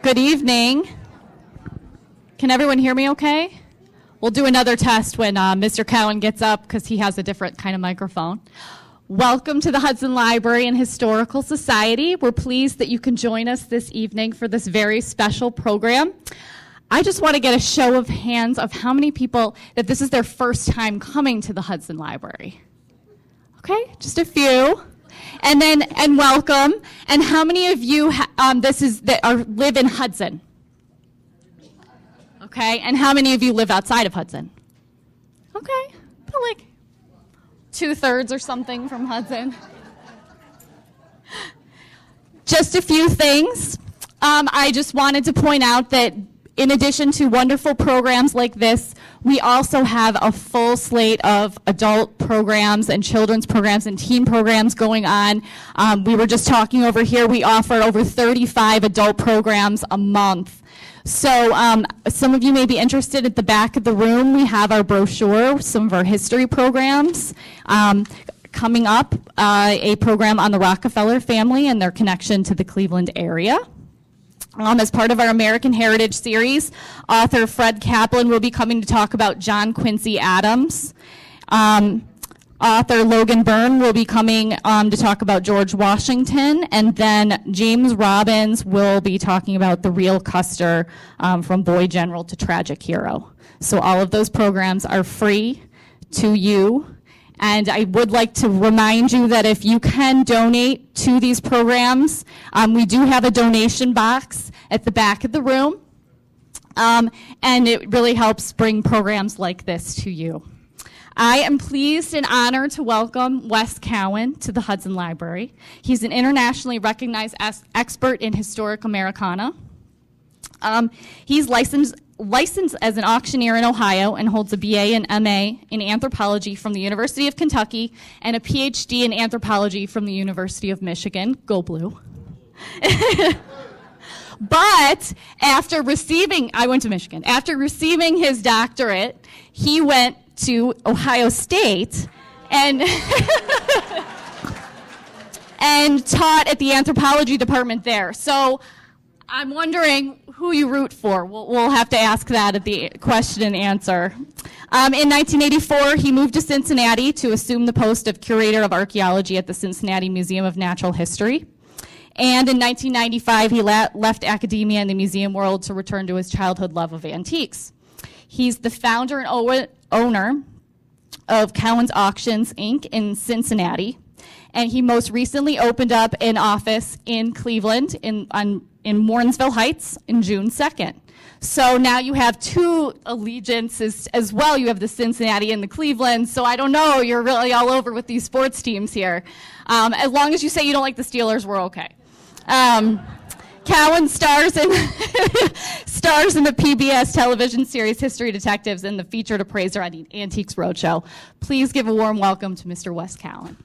Good evening. Can everyone hear me okay? We'll do another test when uh, Mr. Cowan gets up because he has a different kind of microphone. Welcome to the Hudson Library and Historical Society. We're pleased that you can join us this evening for this very special program. I just want to get a show of hands of how many people that this is their first time coming to the Hudson Library. Okay, just a few. And then, and welcome. And how many of you, ha- um, this is, that are, live in Hudson? Okay, and how many of you live outside of Hudson? Okay, but like two thirds or something from Hudson. Just a few things. Um, I just wanted to point out that in addition to wonderful programs like this, we also have a full slate of adult programs and children's programs and teen programs going on. Um, we were just talking over here, we offer over 35 adult programs a month. So um, some of you may be interested at the back of the room. We have our brochure, some of our history programs. Um, coming up, uh, a program on the Rockefeller family and their connection to the Cleveland area. Um, as part of our American Heritage series, author Fred Kaplan will be coming to talk about John Quincy Adams. Um, author Logan Beirne will be coming um, to talk about George Washington, and then James Robbins will be talking about the real Custer um, from boy general to tragic hero. So all of those programs are free to you. And I would like to remind you that if you can donate to these programs, um, we do have a donation box at the back of the room. Um, and it really helps bring programs like this to you. I am pleased and honored to welcome Wes Cowan to the Hudson Library. He's an internationally recognized expert in historic Americana. Um, he's licensed licensed as an auctioneer in Ohio and holds a BA and MA in anthropology from the University of Kentucky and a PhD in anthropology from the University of Michigan. Go blue. but after receiving, I went to Michigan. After receiving his doctorate, he went to Ohio State and and taught at the anthropology department there. So I'm wondering who you root for. We'll, we'll, have to ask that at the question and answer. Um, in 1984, he moved to Cincinnati to assume the post of curator of archaeology at the Cincinnati Museum of Natural History. And in 1995, he la- left academia and the museum world to return to his childhood love of antiques. He's the founder and o- owner of Cowan's Auctions, Inc. in Cincinnati. And he most recently opened up an office in Cleveland in, on, in Warrensville Heights in June 2nd. So now you have two allegiances as well. You have the Cincinnati and the Cleveland. So I don't know. You're really all over with these sports teams here. Um, as long as you say you don't like the Steelers, we're okay. Um, Cowan stars in stars in the PBS television series History Detectives and the featured appraiser on the Antiques Roadshow. Please give a warm welcome to Mr. Wes Cowan.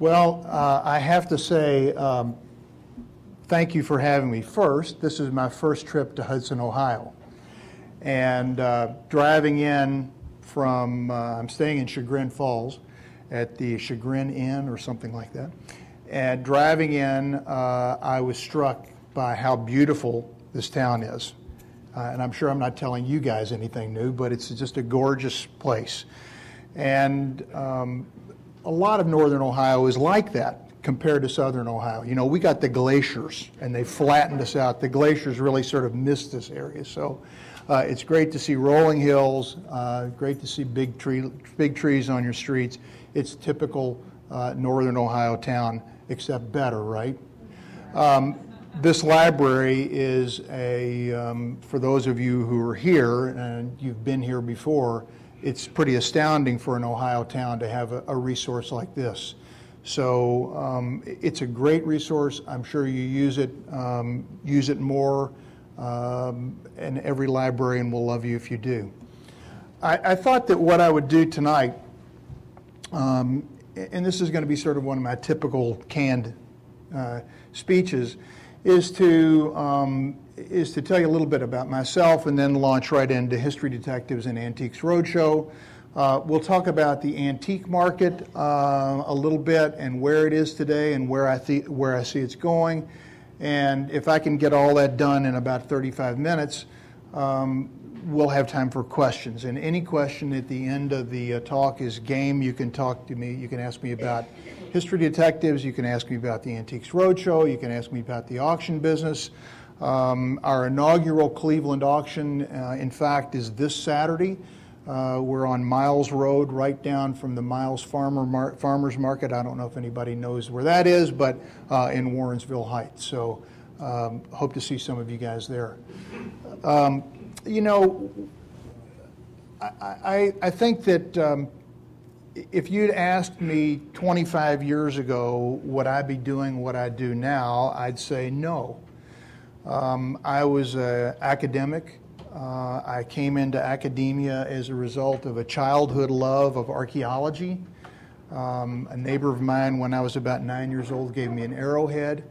Well, uh, I have to say, um, thank you for having me. First, this is my first trip to Hudson, Ohio. And uh, driving in from, uh, I'm staying in Chagrin Falls at the Chagrin Inn or something like that. And driving in, uh, I was struck by how beautiful this town is. Uh, and I'm sure I'm not telling you guys anything new, but it's just a gorgeous place. And um, a lot of northern Ohio is like that compared to southern Ohio. You know, we got the glaciers and they flattened us out. The glaciers really sort of missed this area. So uh, it's great to see rolling hills, uh, great to see big, tree, big trees on your streets. It's typical uh, northern Ohio town, except better, right? Um, this library is a, um, for those of you who are here and you've been here before, it's pretty astounding for an Ohio town to have a, a resource like this. So um, it's a great resource. I'm sure you use it, um, use it more, um, and every librarian will love you if you do. I, I thought that what I would do tonight, um, and this is going to be sort of one of my typical canned uh, speeches, is to um, is to tell you a little bit about myself and then launch right into History Detectives and Antiques Roadshow. Uh, we'll talk about the antique market uh, a little bit and where it is today and where I, th- where I see it's going. And if I can get all that done in about 35 minutes, um, we'll have time for questions. And any question at the end of the uh, talk is game. You can talk to me. You can ask me about history detectives. You can ask me about the Antiques Roadshow. You can ask me about the auction business. Um, our inaugural Cleveland auction, uh, in fact, is this Saturday. Uh, we're on Miles Road, right down from the Miles Farmer Mar- Farmers Market. I don't know if anybody knows where that is, but uh, in Warrensville Heights. So, um, hope to see some of you guys there. Um, you know, I, I, I think that um, if you'd asked me 25 years ago would I be doing what I do now, I'd say no. Um, I was an academic. Uh, I came into academia as a result of a childhood love of archaeology. Um, a neighbor of mine, when I was about nine years old, gave me an arrowhead.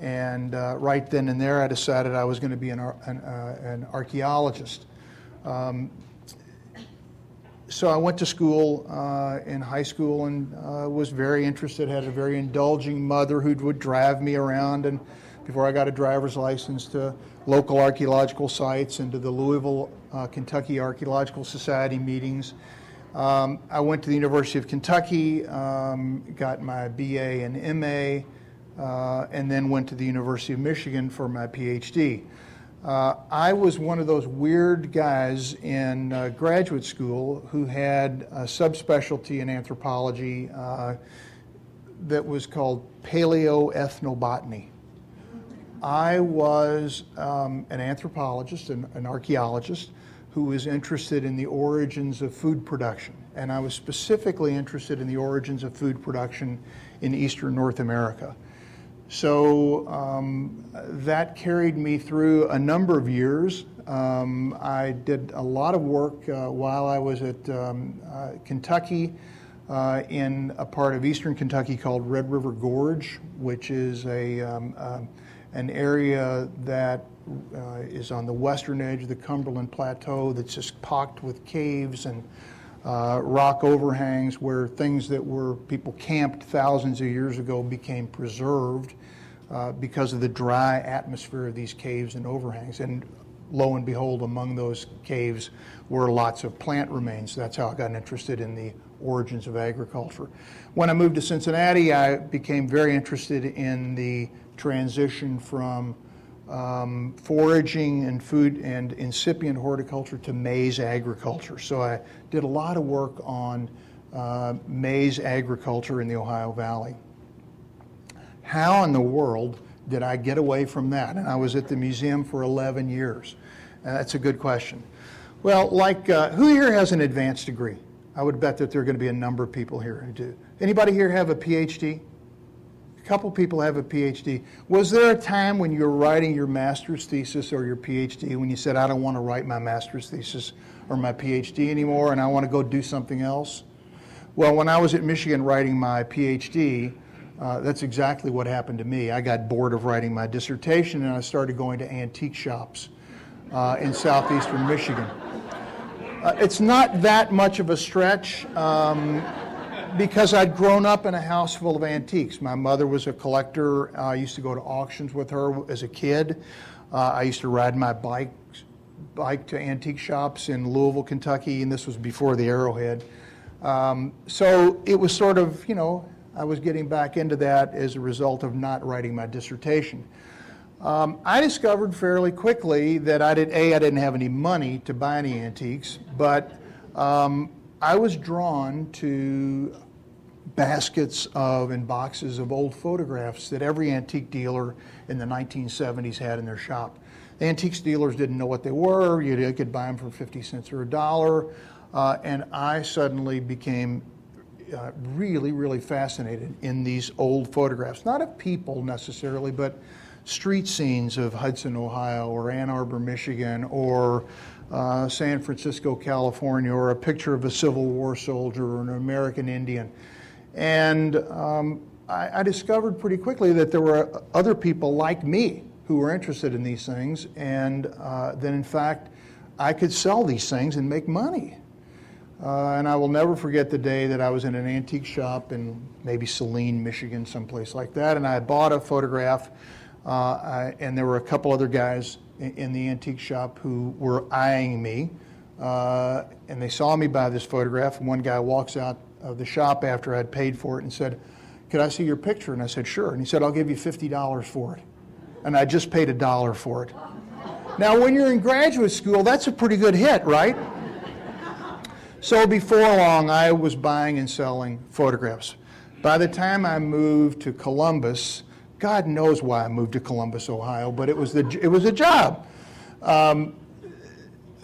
And uh, right then and there, I decided I was going to be an, an, uh, an archaeologist. Um, so I went to school uh, in high school and uh, was very interested, had a very indulging mother who would drive me around and before I got a driver's license to local archaeological sites and to the Louisville, uh, Kentucky Archaeological Society meetings. Um, I went to the University of Kentucky, um, got my BA and MA, uh, and then went to the University of Michigan for my PhD. Uh, I was one of those weird guys in uh, graduate school who had a subspecialty in anthropology uh, that was called paleoethnobotany. I was um, an anthropologist, an, an archaeologist, who was interested in the origins of food production. And I was specifically interested in the origins of food production in eastern North America. So um, that carried me through a number of years. Um, I did a lot of work uh, while I was at um, uh, Kentucky uh, in a part of eastern Kentucky called Red River Gorge, which is a um, uh, an area that uh, is on the western edge of the Cumberland Plateau that's just pocked with caves and uh, rock overhangs where things that were people camped thousands of years ago became preserved uh, because of the dry atmosphere of these caves and overhangs. And lo and behold, among those caves were lots of plant remains. That's how I got interested in the origins of agriculture. When I moved to Cincinnati, I became very interested in the transition from um, foraging and food and incipient horticulture to maize agriculture. So I did a lot of work on uh, maize agriculture in the Ohio Valley. How in the world did I get away from that? And I was at the museum for 11 years. Uh, that's a good question. Well, like, uh, who here has an advanced degree? I would bet that there are going to be a number of people here who do. Anybody here have a PhD? Couple people have a PhD. Was there a time when you were writing your master's thesis or your PhD when you said, I don't want to write my master's thesis or my PhD anymore and I want to go do something else? Well, when I was at Michigan writing my PhD, uh, that's exactly what happened to me. I got bored of writing my dissertation and I started going to antique shops uh, in southeastern Michigan. Uh, it's not that much of a stretch. Um, because I'd grown up in a house full of antiques. My mother was a collector. I used to go to auctions with her as a kid. Uh, I used to ride my bike bike to antique shops in Louisville, Kentucky, and this was before the Arrowhead. Um, so it was sort of, you know, I was getting back into that as a result of not writing my dissertation. Um, I discovered fairly quickly that I did a I didn't have any money to buy any antiques, but um, I was drawn to baskets of and boxes of old photographs that every antique dealer in the 1970s had in their shop. The antiques dealers didn't know what they were. You could buy them for 50 cents or a dollar. Uh, and I suddenly became uh, really, really fascinated in these old photographs, not of people necessarily, but street scenes of Hudson, Ohio, or Ann Arbor, Michigan, or uh, San Francisco, California, or a picture of a Civil War soldier or an American Indian. And um, I, I discovered pretty quickly that there were other people like me who were interested in these things, and uh, that in fact I could sell these things and make money. Uh, and I will never forget the day that I was in an antique shop in maybe Saline, Michigan, someplace like that, and I bought a photograph, uh, I, and there were a couple other guys in, the antique shop who were eyeing me, uh, and they saw me buy this photograph, and one guy walks out of the shop after I'd paid for it and said, could I see your picture? And I said, sure. And he said, I'll give you $50 for it. And I just paid a dollar for it. Now, when you're in graduate school, that's a pretty good hit, right? So before long, I was buying and selling photographs. By the time I moved to Columbus, God knows why I moved to Columbus, Ohio, but it was, the, it was a job. Um,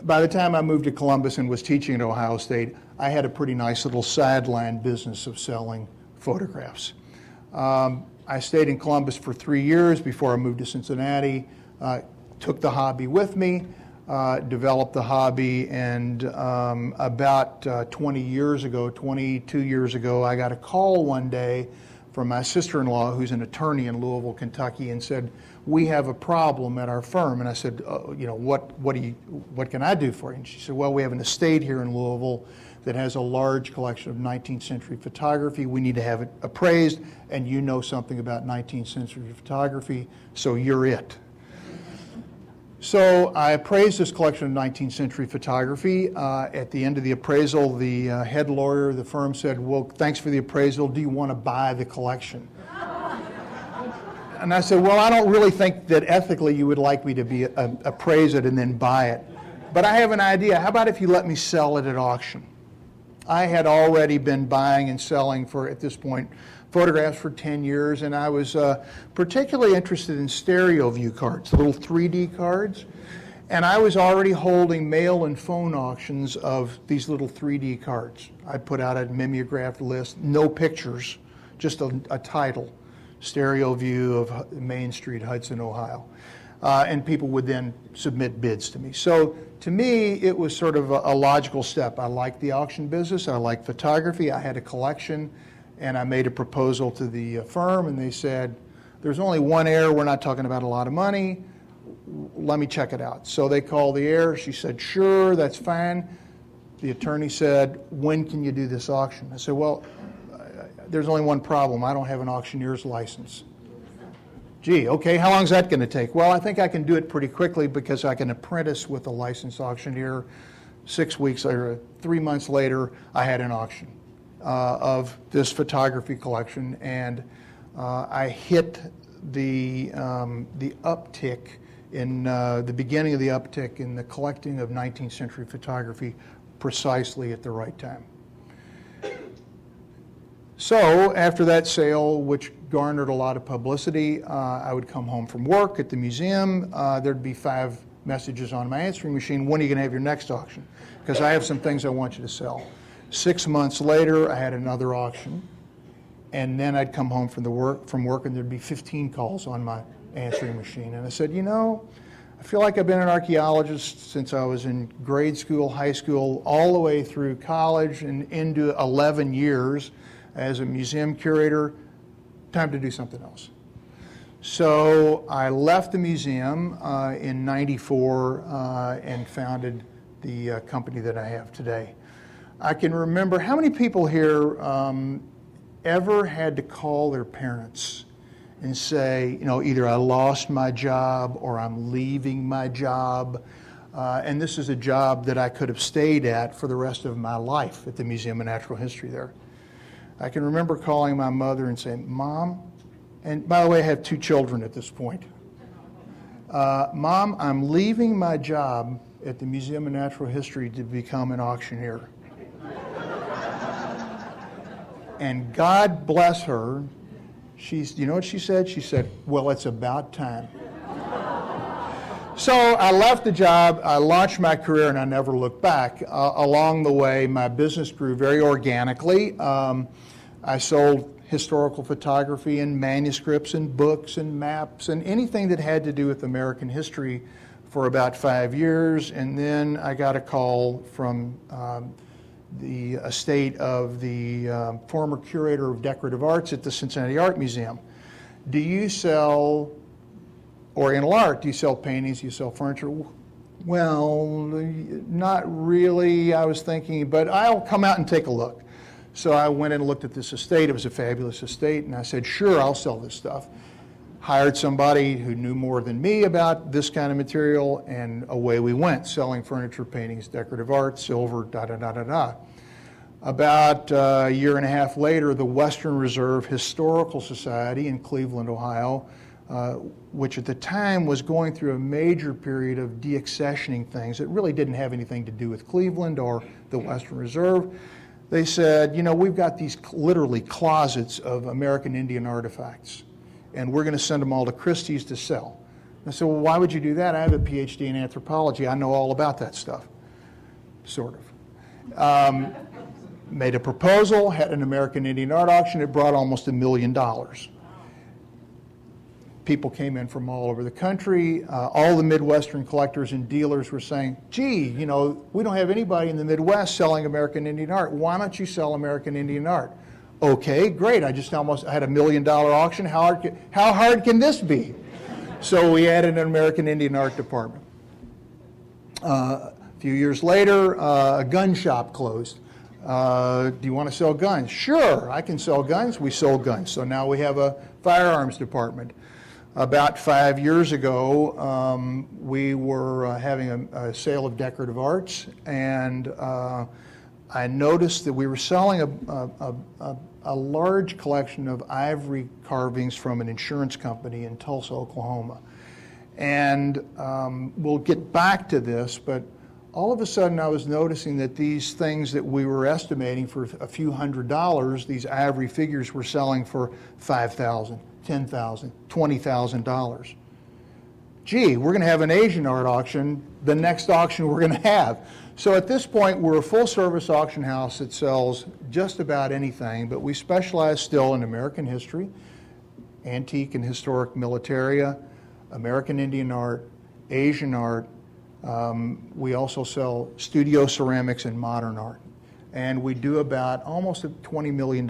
by the time I moved to Columbus and was teaching at Ohio State, I had a pretty nice little sideline business of selling photographs. Um, I stayed in Columbus for three years before I moved to Cincinnati, uh, took the hobby with me, uh, developed the hobby, and um, about uh, 20 years ago, 22 years ago, I got a call one day from my sister-in-law, who's an attorney in Louisville, Kentucky, and said, "We have a problem at our firm." And I said, oh, "You know, what? What do you? What can I do for you?" And she said, "Well, we have an estate here in Louisville." That has a large collection of 19th century photography. We need to have it appraised, and you know something about 19th century photography, so you're it. So I appraised this collection of 19th century photography. Uh, at the end of the appraisal, the uh, head lawyer of the firm said, Well, thanks for the appraisal. Do you want to buy the collection? and I said, Well, I don't really think that ethically you would like me to be uh, appraise it and then buy it. But I have an idea. How about if you let me sell it at auction? I had already been buying and selling for, at this point, photographs for 10 years, and I was uh, particularly interested in stereo view cards, little 3D cards. And I was already holding mail and phone auctions of these little 3D cards. I put out a mimeographed list, no pictures, just a, a title, stereo view of Main Street, Hudson, Ohio. Uh, and people would then submit bids to me. So to me, it was sort of a, a logical step. I liked the auction business, I liked photography, I had a collection, and I made a proposal to the uh, firm, and they said, There's only one heir, we're not talking about a lot of money, let me check it out. So they called the heir, she said, Sure, that's fine. The attorney said, When can you do this auction? I said, Well, there's only one problem I don't have an auctioneer's license. Gee, okay, how long is that going to take? Well, I think I can do it pretty quickly because I can apprentice with a licensed auctioneer. Six weeks or three months later, I had an auction uh, of this photography collection, and uh, I hit the, um, the uptick in uh, the beginning of the uptick in the collecting of 19th century photography precisely at the right time. So after that sale, which garnered a lot of publicity, uh, I would come home from work at the museum. Uh, there'd be five messages on my answering machine. When are you going to have your next auction? Because I have some things I want you to sell. Six months later, I had another auction, and then I'd come home from the work from work, and there'd be 15 calls on my answering machine. And I said, you know, I feel like I've been an archaeologist since I was in grade school, high school, all the way through college, and into 11 years as a museum curator, time to do something else. So I left the museum uh, in 94 uh, and founded the uh, company that I have today. I can remember how many people here um, ever had to call their parents and say, you know, either I lost my job or I'm leaving my job. Uh, and this is a job that I could have stayed at for the rest of my life at the Museum of Natural History there. I can remember calling my mother and saying, Mom, and by the way, I have two children at this point. Uh, Mom, I'm leaving my job at the Museum of Natural History to become an auctioneer. and God bless her, she's, you know what she said? She said, Well, it's about time. So I left the job, I launched my career, and I never looked back. Uh, along the way, my business grew very organically. Um, I sold historical photography and manuscripts and books and maps and anything that had to do with American history for about five years. And then I got a call from um, the estate of the um, former curator of decorative arts at the Cincinnati Art Museum. Do you sell Oriental art? Do you sell paintings? Do you sell furniture? Well, not really, I was thinking, but I'll come out and take a look. So I went and looked at this estate. It was a fabulous estate, and I said, sure, I'll sell this stuff. Hired somebody who knew more than me about this kind of material, and away we went, selling furniture, paintings, decorative art, silver, da da da da da. About uh, a year and a half later, the Western Reserve Historical Society in Cleveland, Ohio, uh, which at the time was going through a major period of deaccessioning things that really didn't have anything to do with Cleveland or the Western Reserve. They said, you know, we've got these literally closets of American Indian artifacts, and we're going to send them all to Christie's to sell. I said, well, why would you do that? I have a PhD in anthropology. I know all about that stuff, sort of. Um, made a proposal, had an American Indian art auction. It brought almost a million dollars people came in from all over the country. Uh, all the Midwestern collectors and dealers were saying, gee, you know, we don't have anybody in the Midwest selling American Indian art. Why don't you sell American Indian art? Okay, great. I just almost had a million dollar auction. How hard can, how hard can this be? So we added an American Indian art department. Uh, a few years later, uh, a gun shop closed. Uh, do you want to sell guns? Sure, I can sell guns. We sold guns. So now we have a firearms department. About five years ago, um, we were uh, having a, a, sale of decorative arts, and uh, I noticed that we were selling a, a, a, a, large collection of ivory carvings from an insurance company in Tulsa, Oklahoma. And um, we'll get back to this, but all of a sudden I was noticing that these things that we were estimating for a few hundred dollars, these ivory figures were selling for 5000 $10,000, $20,000. Gee, we're going to have an Asian art auction the next auction we're going to have. So at this point, we're a full service auction house that sells just about anything, but we specialize still in American history, antique and historic militaria, American Indian art, Asian art. Um, we also sell studio ceramics and modern art. And we do about almost $20 million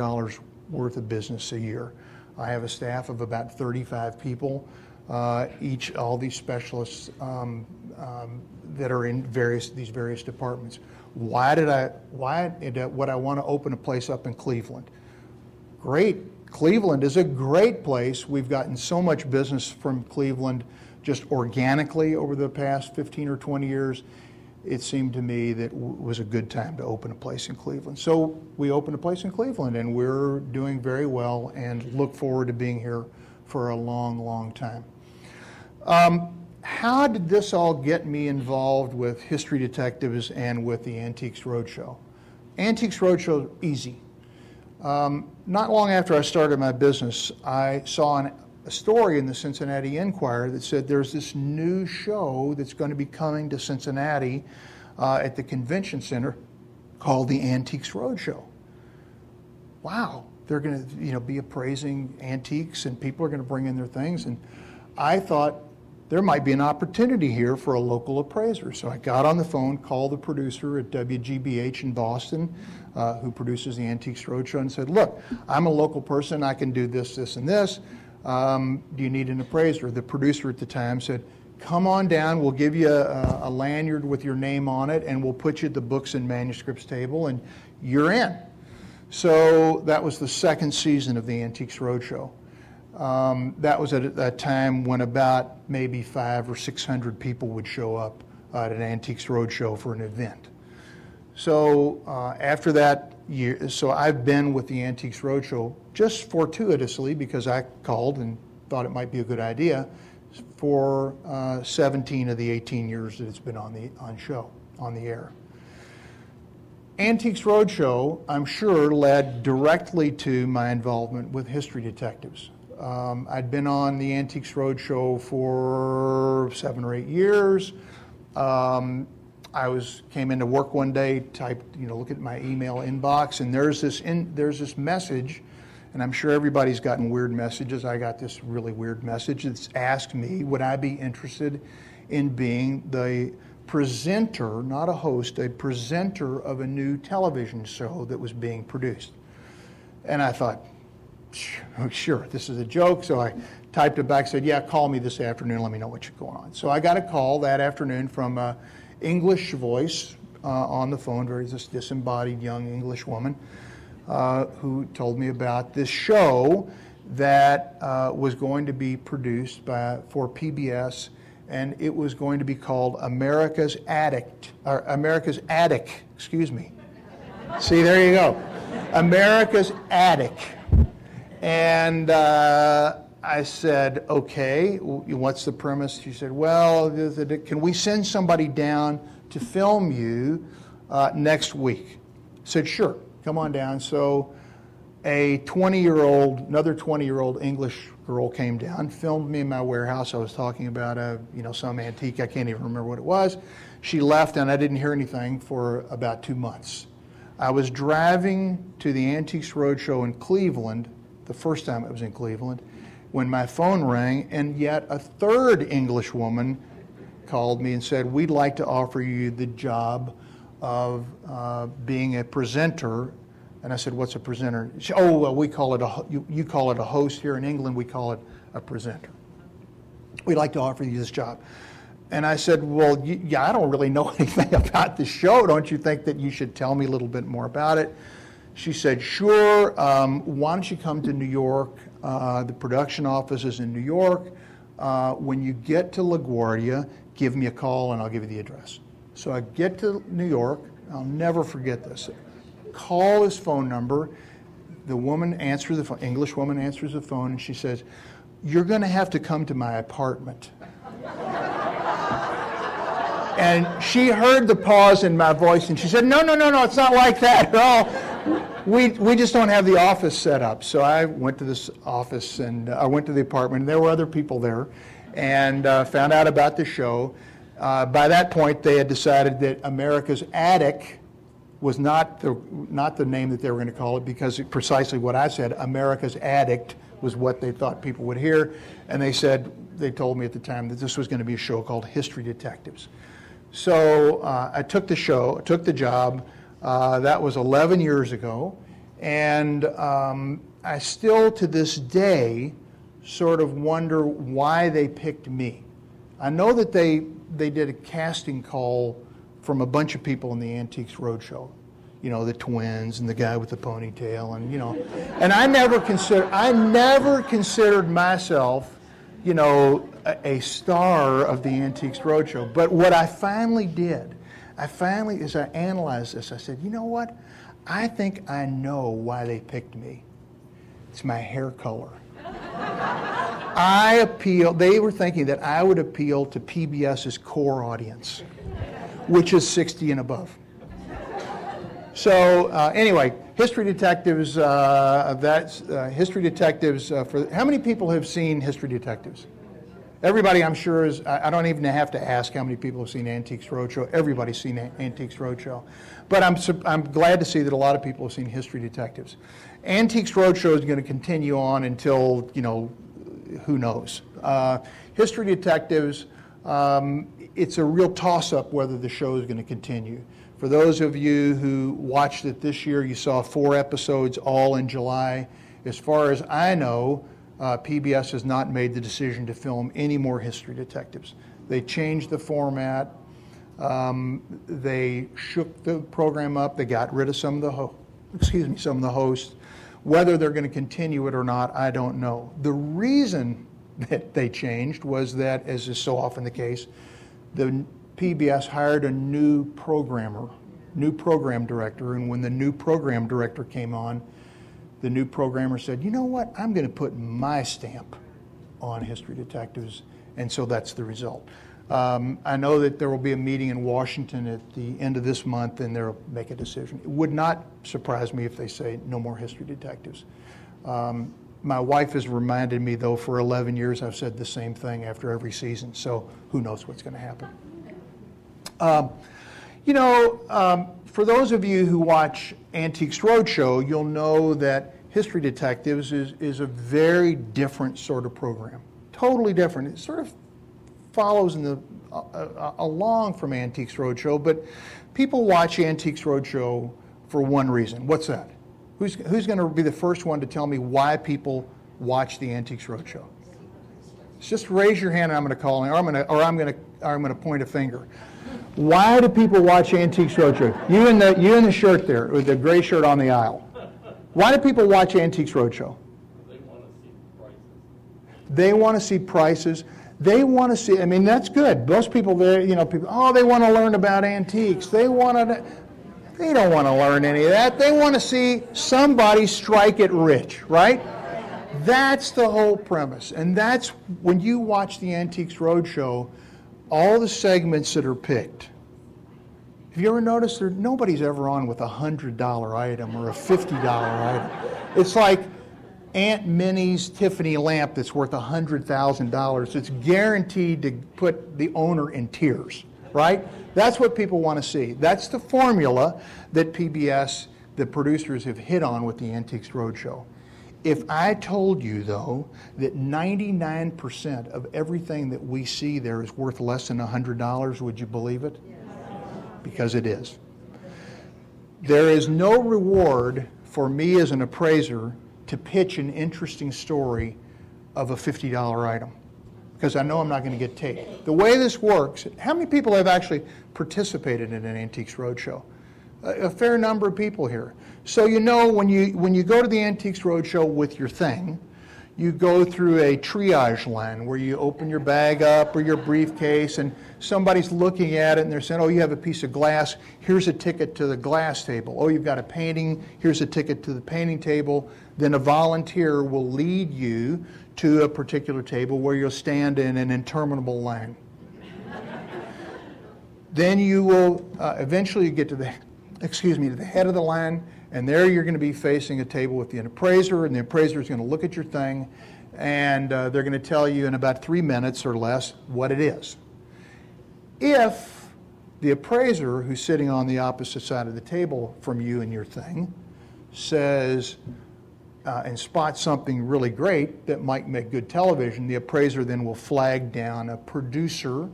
worth of business a year. I have a staff of about 35 people, uh, each, all these specialists um, um, that are in various, these various departments. Why did I, why did I, would I want to open a place up in Cleveland? Great. Cleveland is a great place. We've gotten so much business from Cleveland just organically over the past 15 or 20 years it seemed to me that was a good time to open a place in Cleveland. So we opened a place in Cleveland, and we're doing very well and look forward to being here for a long, long time. Um, how did this all get me involved with History Detectives and with the Antiques Roadshow? Antiques Roadshow, easy. Um, not long after I started my business, I saw an a story in the Cincinnati Enquirer that said there's this new show that's going to be coming to Cincinnati uh, at the convention center called the Antiques Roadshow. Wow, they're going to you know be appraising antiques and people are going to bring in their things and I thought there might be an opportunity here for a local appraiser. So I got on the phone, called the producer at WGBH in Boston, uh, who produces the Antiques Roadshow, and said, Look, I'm a local person. I can do this, this, and this. Um, do you need an appraiser? The producer at the time said, Come on down, we'll give you a, a lanyard with your name on it, and we'll put you at the books and manuscripts table, and you're in. So that was the second season of the Antiques Roadshow. Um, that was at a time when about maybe five or six hundred people would show up at an Antiques Roadshow for an event. So uh, after that so I've been with the Antiques Roadshow just fortuitously because I called and thought it might be a good idea for uh, 17 of the 18 years that it's been on the on show on the air. Antiques Roadshow, I'm sure, led directly to my involvement with History Detectives. Um, I'd been on the Antiques Roadshow for seven or eight years. Um, I was came into work one day, typed, you know, look at my email inbox, and there's this in, there's this message, and I'm sure everybody's gotten weird messages. I got this really weird message that's asked me, would I be interested in being the presenter, not a host, a presenter of a new television show that was being produced. And I thought, sure, this is a joke. So I typed it back, said, yeah, call me this afternoon, let me know what's going on. So I got a call that afternoon from an English voice uh, on the phone, very this disembodied young English woman, uh, who told me about this show that uh, was going to be produced by, for PBS, and it was going to be called America's Addict, or America's Attic, excuse me. See, there you go. America's Attic. And uh, I said, okay, what's the premise? She said, well, can we send somebody down to film you uh, next week? I said, sure, come on down. So a 20 year old, another 20 year old English girl came down, filmed me in my warehouse. I was talking about a, you know, some antique. I can't even remember what it was. She left, and I didn't hear anything for about two months. I was driving to the Antiques Roadshow in Cleveland, the first time it was in Cleveland, when my phone rang, and yet a third English woman called me and said, We'd like to offer you the job of uh, being a presenter and I said, "What's a presenter?" She, "Oh, well, we call it a you, you call it a host here in England. We call it a presenter. We'd like to offer you this job." And I said, "Well, yeah, I don't really know anything about the show. Don't you think that you should tell me a little bit more about it?" She said, "Sure. Um, why don't you come to New York? Uh, the production office is in New York. Uh, when you get to LaGuardia, give me a call and I'll give you the address." So I get to New York. I'll never forget this call his phone number. The woman answers the phone, English woman answers the phone, and she says, You're going to have to come to my apartment. and she heard the pause in my voice, and she said, No, no, no, no, it's not like that at all. We, we just don't have the office set up. So I went to this office and uh, I went to the apartment. There were other people there and uh, found out about the show. Uh, by that point, they had decided that America's Attic was not the, not the name that they were going to call it because precisely what I said, America's Addict, was what they thought people would hear. And they said, they told me at the time that this was going to be a show called History Detectives. So uh, I took the show, took the job. Uh, that was 11 years ago. And um, I still, to this day, sort of wonder why they picked me. I know that they, they did a casting call from a bunch of people in the Antiques Roadshow. You know, the twins and the guy with the ponytail, and you know, and I never consider I never considered myself, you know, a, a star of the Antiques Roadshow. But what I finally did, I finally, as I analyzed this, I said, you know what? I think I know why they picked me. It's my hair color. I appeal, they were thinking that I would appeal to PBS's core audience which is 60 and above. So uh, anyway, History Detectives, uh, that's uh, History Detectives, uh, for how many people have seen History Detectives? Everybody, I'm sure, is, I, don't even have to ask how many people have seen Antiques Roadshow. Everybody's seen Antiques Roadshow. But I'm, I'm glad to see that a lot of people have seen History Detectives. Antiques Roadshow is going to continue on until, you know, who knows. Uh, History Detectives, um, it's a real toss up whether the show is going to continue. For those of you who watched it this year, you saw four episodes all in July. As far as I know, uh, PBS has not made the decision to film any more history detectives. They changed the format. Um, they shook the program up. They got rid of some of the ho- excuse me some of the hosts. Whether they're going to continue it or not, I don't know. The reason that they changed was that, as is so often the case, the PBS hired a new programmer, new program director, and when the new program director came on, the new programmer said, "You know what? I'm going to put my stamp on History Detectives," and so that's the result. Um, I know that there will be a meeting in Washington at the end of this month, and they'll make a decision. It would not surprise me if they say no more History Detectives. Um, my wife has reminded me, though, for 11 years I've said the same thing after every season, so who knows what's going to happen. Um, you know, um, for those of you who watch Antiques Roadshow, you'll know that History Detectives is, is a very different sort of program. Totally different. It sort of follows in the uh, uh, along from Antiques Roadshow, but people watch Antiques Roadshow for one reason. What's that? Who's, who's going to be the first one to tell me why people watch the Antiques Roadshow? Just raise your hand and I'm going to call, or I'm going to, or I'm going to, or I'm going to point a finger. Why do people watch Antiques Roadshow? You in the, you in the shirt there, with the gray shirt on the aisle. Why do people watch Antiques Roadshow? They want to see prices. They want to see prices. They want to see, I mean, that's good. Most people there, you know, people, oh, they want to learn about antiques. They want to, they don't want to learn any of that. They want to see somebody strike it rich, right? That's the whole premise. And that's when you watch the Antiques Roadshow, all the segments that are picked. Have you ever noticed there nobody's ever on with a hundred dollar item or a fifty dollar item? It's like Aunt Minnie's Tiffany lamp that's worth a hundred thousand dollars. It's guaranteed to put the owner in tears, right? That's what people want to see. That's the formula that PBS, the producers, have hit on with the Antiques Roadshow. If I told you, though, that 99% of everything that we see there is worth less than $100, would you believe it? Because it is. There is no reward for me as an appraiser to pitch an interesting story of a $50 item because I know I'm not going to get taken. The way this works, how many people have actually participated in an Antiques Roadshow? A, fair number of people here. So you know when you when you go to the Antiques Roadshow with your thing, you go through a triage line where you open your bag up or your briefcase and somebody's looking at it and they're saying, Oh, you have a piece of glass, here's a ticket to the glass table. Oh, you've got a painting, here's a ticket to the painting table. Then a volunteer will lead you to a particular table where you'll stand in an interminable line. then you will uh, eventually get to the excuse me, to the head of the line, and there you're going to be facing a table with the appraiser, and the appraiser is going to look at your thing, and uh, they're going to tell you in about three minutes or less what it is. If the appraiser, who's sitting on the opposite side of the table from you and your thing, says uh, and spots something really great that might make good television, the appraiser then will flag down a producer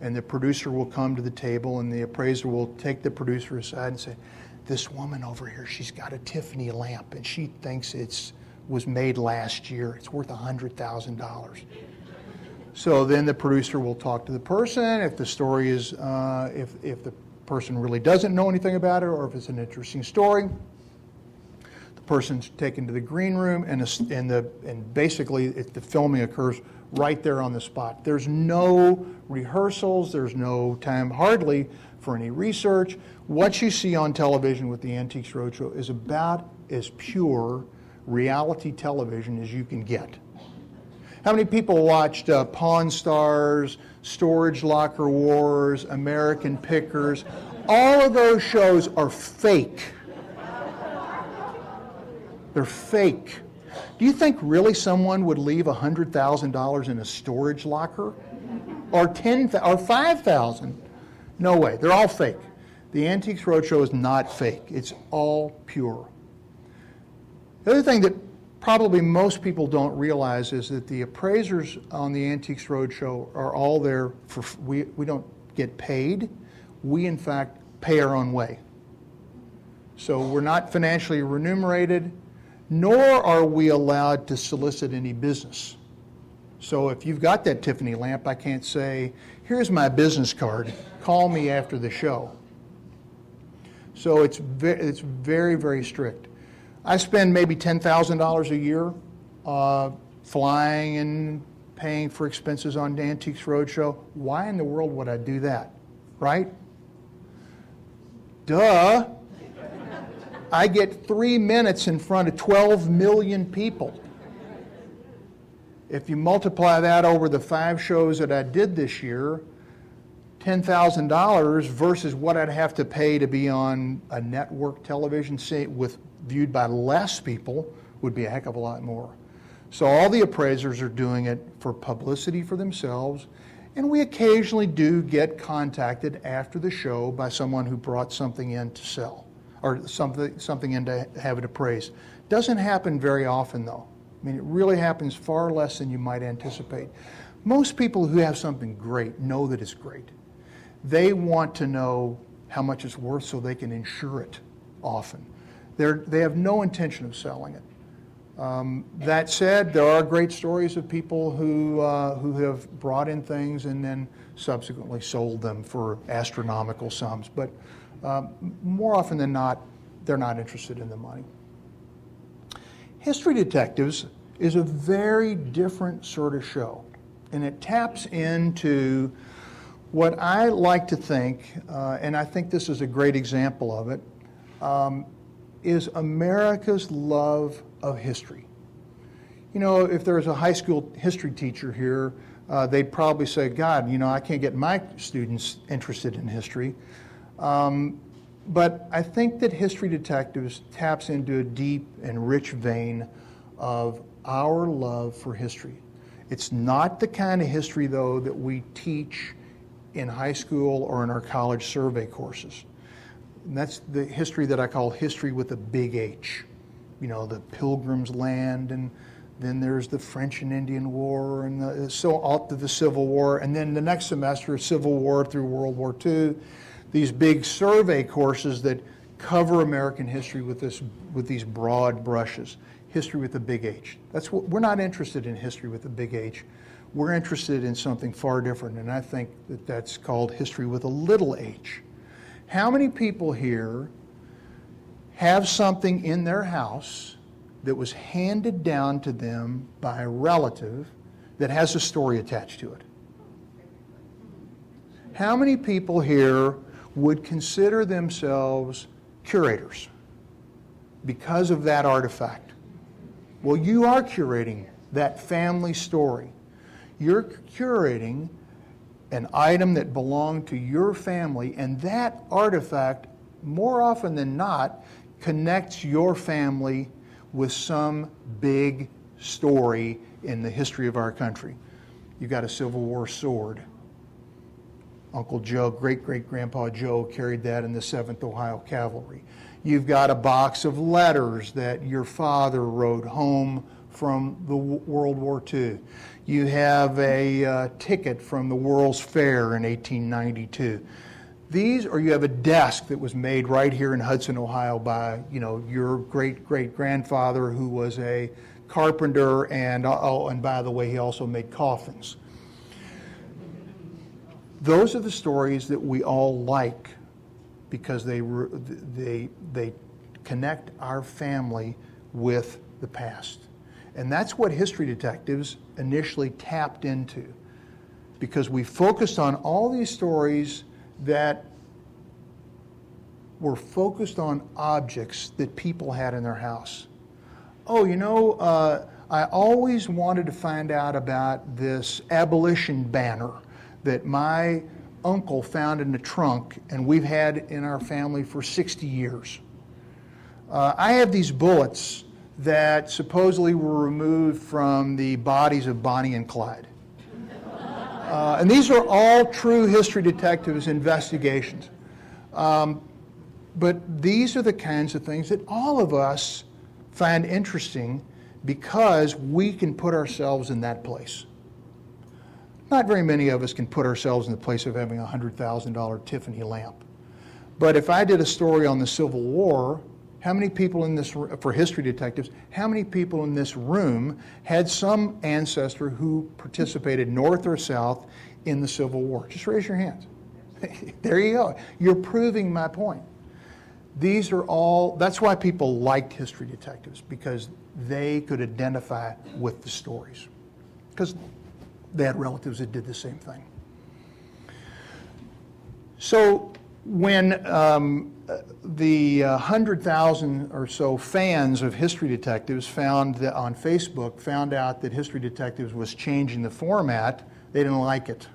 and the producer will come to the table and the appraiser will take the producer aside and say this woman over here she's got a tiffany lamp and she thinks it's was made last year. It's worth $100000 so then the producer will talk to the person. If the story is uh, if, if the person really doesn't know anything about it or if it's an interesting story the person's taken to the green room and, a, and, the, and basically it, the filming occurs right there on the spot. There's no rehearsals, there's no time hardly for any research. What you see on television with the Antiques Roadshow is about as pure reality television as you can get. How many people watched uh, Pawn Stars, Storage Locker Wars, American Pickers? All of those shows are fake. They're fake. Do you think really someone would leave $100,000 in a storage locker? Or 10 or 5,000? No way. They're all fake. The Antiques Roadshow is not fake. It's all pure. The other thing that probably most people don't realize is that the appraisers on the Antiques Roadshow are all there for we, we don't get paid. We in fact pay our own way. So we're not financially remunerated nor are we allowed to solicit any business. So if you've got that Tiffany lamp, I can't say, here's my business card, call me after the show. So it's, ve- it's very, very strict. I spend maybe $10,000 a year uh, flying and paying for expenses on Antiques Roadshow. Why in the world would I do that? Right? Duh. I get three minutes in front of 12 million people. If you multiply that over the five shows that I did this year, $10,000 versus what I'd have to pay to be on a network television say, with viewed by less people would be a heck of a lot more. So all the appraisers are doing it for publicity for themselves, and we occasionally do get contacted after the show by someone who brought something in to sell or something, something in to have it appraised. Doesn't happen very often, though. I mean, it really happens far less than you might anticipate. Most people who have something great know that it's great. They want to know how much it's worth so they can insure it often. They're, they have no intention of selling it. Um, that said, there are great stories of people who, uh, who have brought in things and then subsequently sold them for astronomical sums. But um, more often than not, they're not interested in the money. History Detectives is a very different sort of show, and it taps into what I like to think, uh, and I think this is a great example of it, um, is America's love of history. You know, if there was a high school history teacher here, uh, they'd probably say, God, you know, I can't get my students interested in history. Um, but I think that History Detectives taps into a deep and rich vein of our love for history. It's not the kind of history, though, that we teach in high school or in our college survey courses. And that's the history that I call history with a big H. You know, the Pilgrim's Land, and then there's the French and Indian War, and the, so on to the Civil War, and then the next semester, Civil War through World War II. These big survey courses that cover American history with this with these broad brushes. History with a big H. That's what we're not interested in history with a big H. We're interested in something far different, and I think that that's called history with a little h. How many people here have something in their house that was handed down to them by a relative that has a story attached to it? How many people here would consider themselves curators because of that artifact? Well, you are curating that family story. You're curating an item that belonged to your family, and that artifact, more often than not, connects your family with some big story in the history of our country. You've got a Civil War sword. Uncle Joe, great great grandpa Joe, carried that in the 7th Ohio Cavalry. You've got a box of letters that your father wrote home from the World War II. You have a uh, ticket from the World's Fair in 1892. These, or you have a desk that was made right here in Hudson, Ohio by, you know, your great great grandfather who was a carpenter and, oh, and by the way, he also made coffins. Those are the stories that we all like because they, they, they connect our family with the past. And that's what history detectives initially tapped into because we focused on all these stories that were focused on objects that people had in their house. Oh, you know, uh, I always wanted to find out about this abolition banner that my uncle found in the trunk and we've had in our family for 60 years. Uh, I have these bullets that supposedly were removed from the bodies of Bonnie and Clyde. Uh, and these are all true history detectives' investigations. Um, but these are the kinds of things that all of us find interesting because we can put ourselves in that place. Not very many of us can put ourselves in the place of having a $100,000 Tiffany lamp. But if I did a story on the Civil War, how many people in this, for history detectives, how many people in this room had some ancestor who participated north or south in the Civil War? Just raise your hands. there you go. You're proving my point. These are all, that's why people liked history detectives, because they could identify with the stories. Because they had relatives that did the same thing. So when um, the uh, 100,000 or so fans of History Detectives found that on Facebook found out that History Detectives was changing the format, they didn't like it.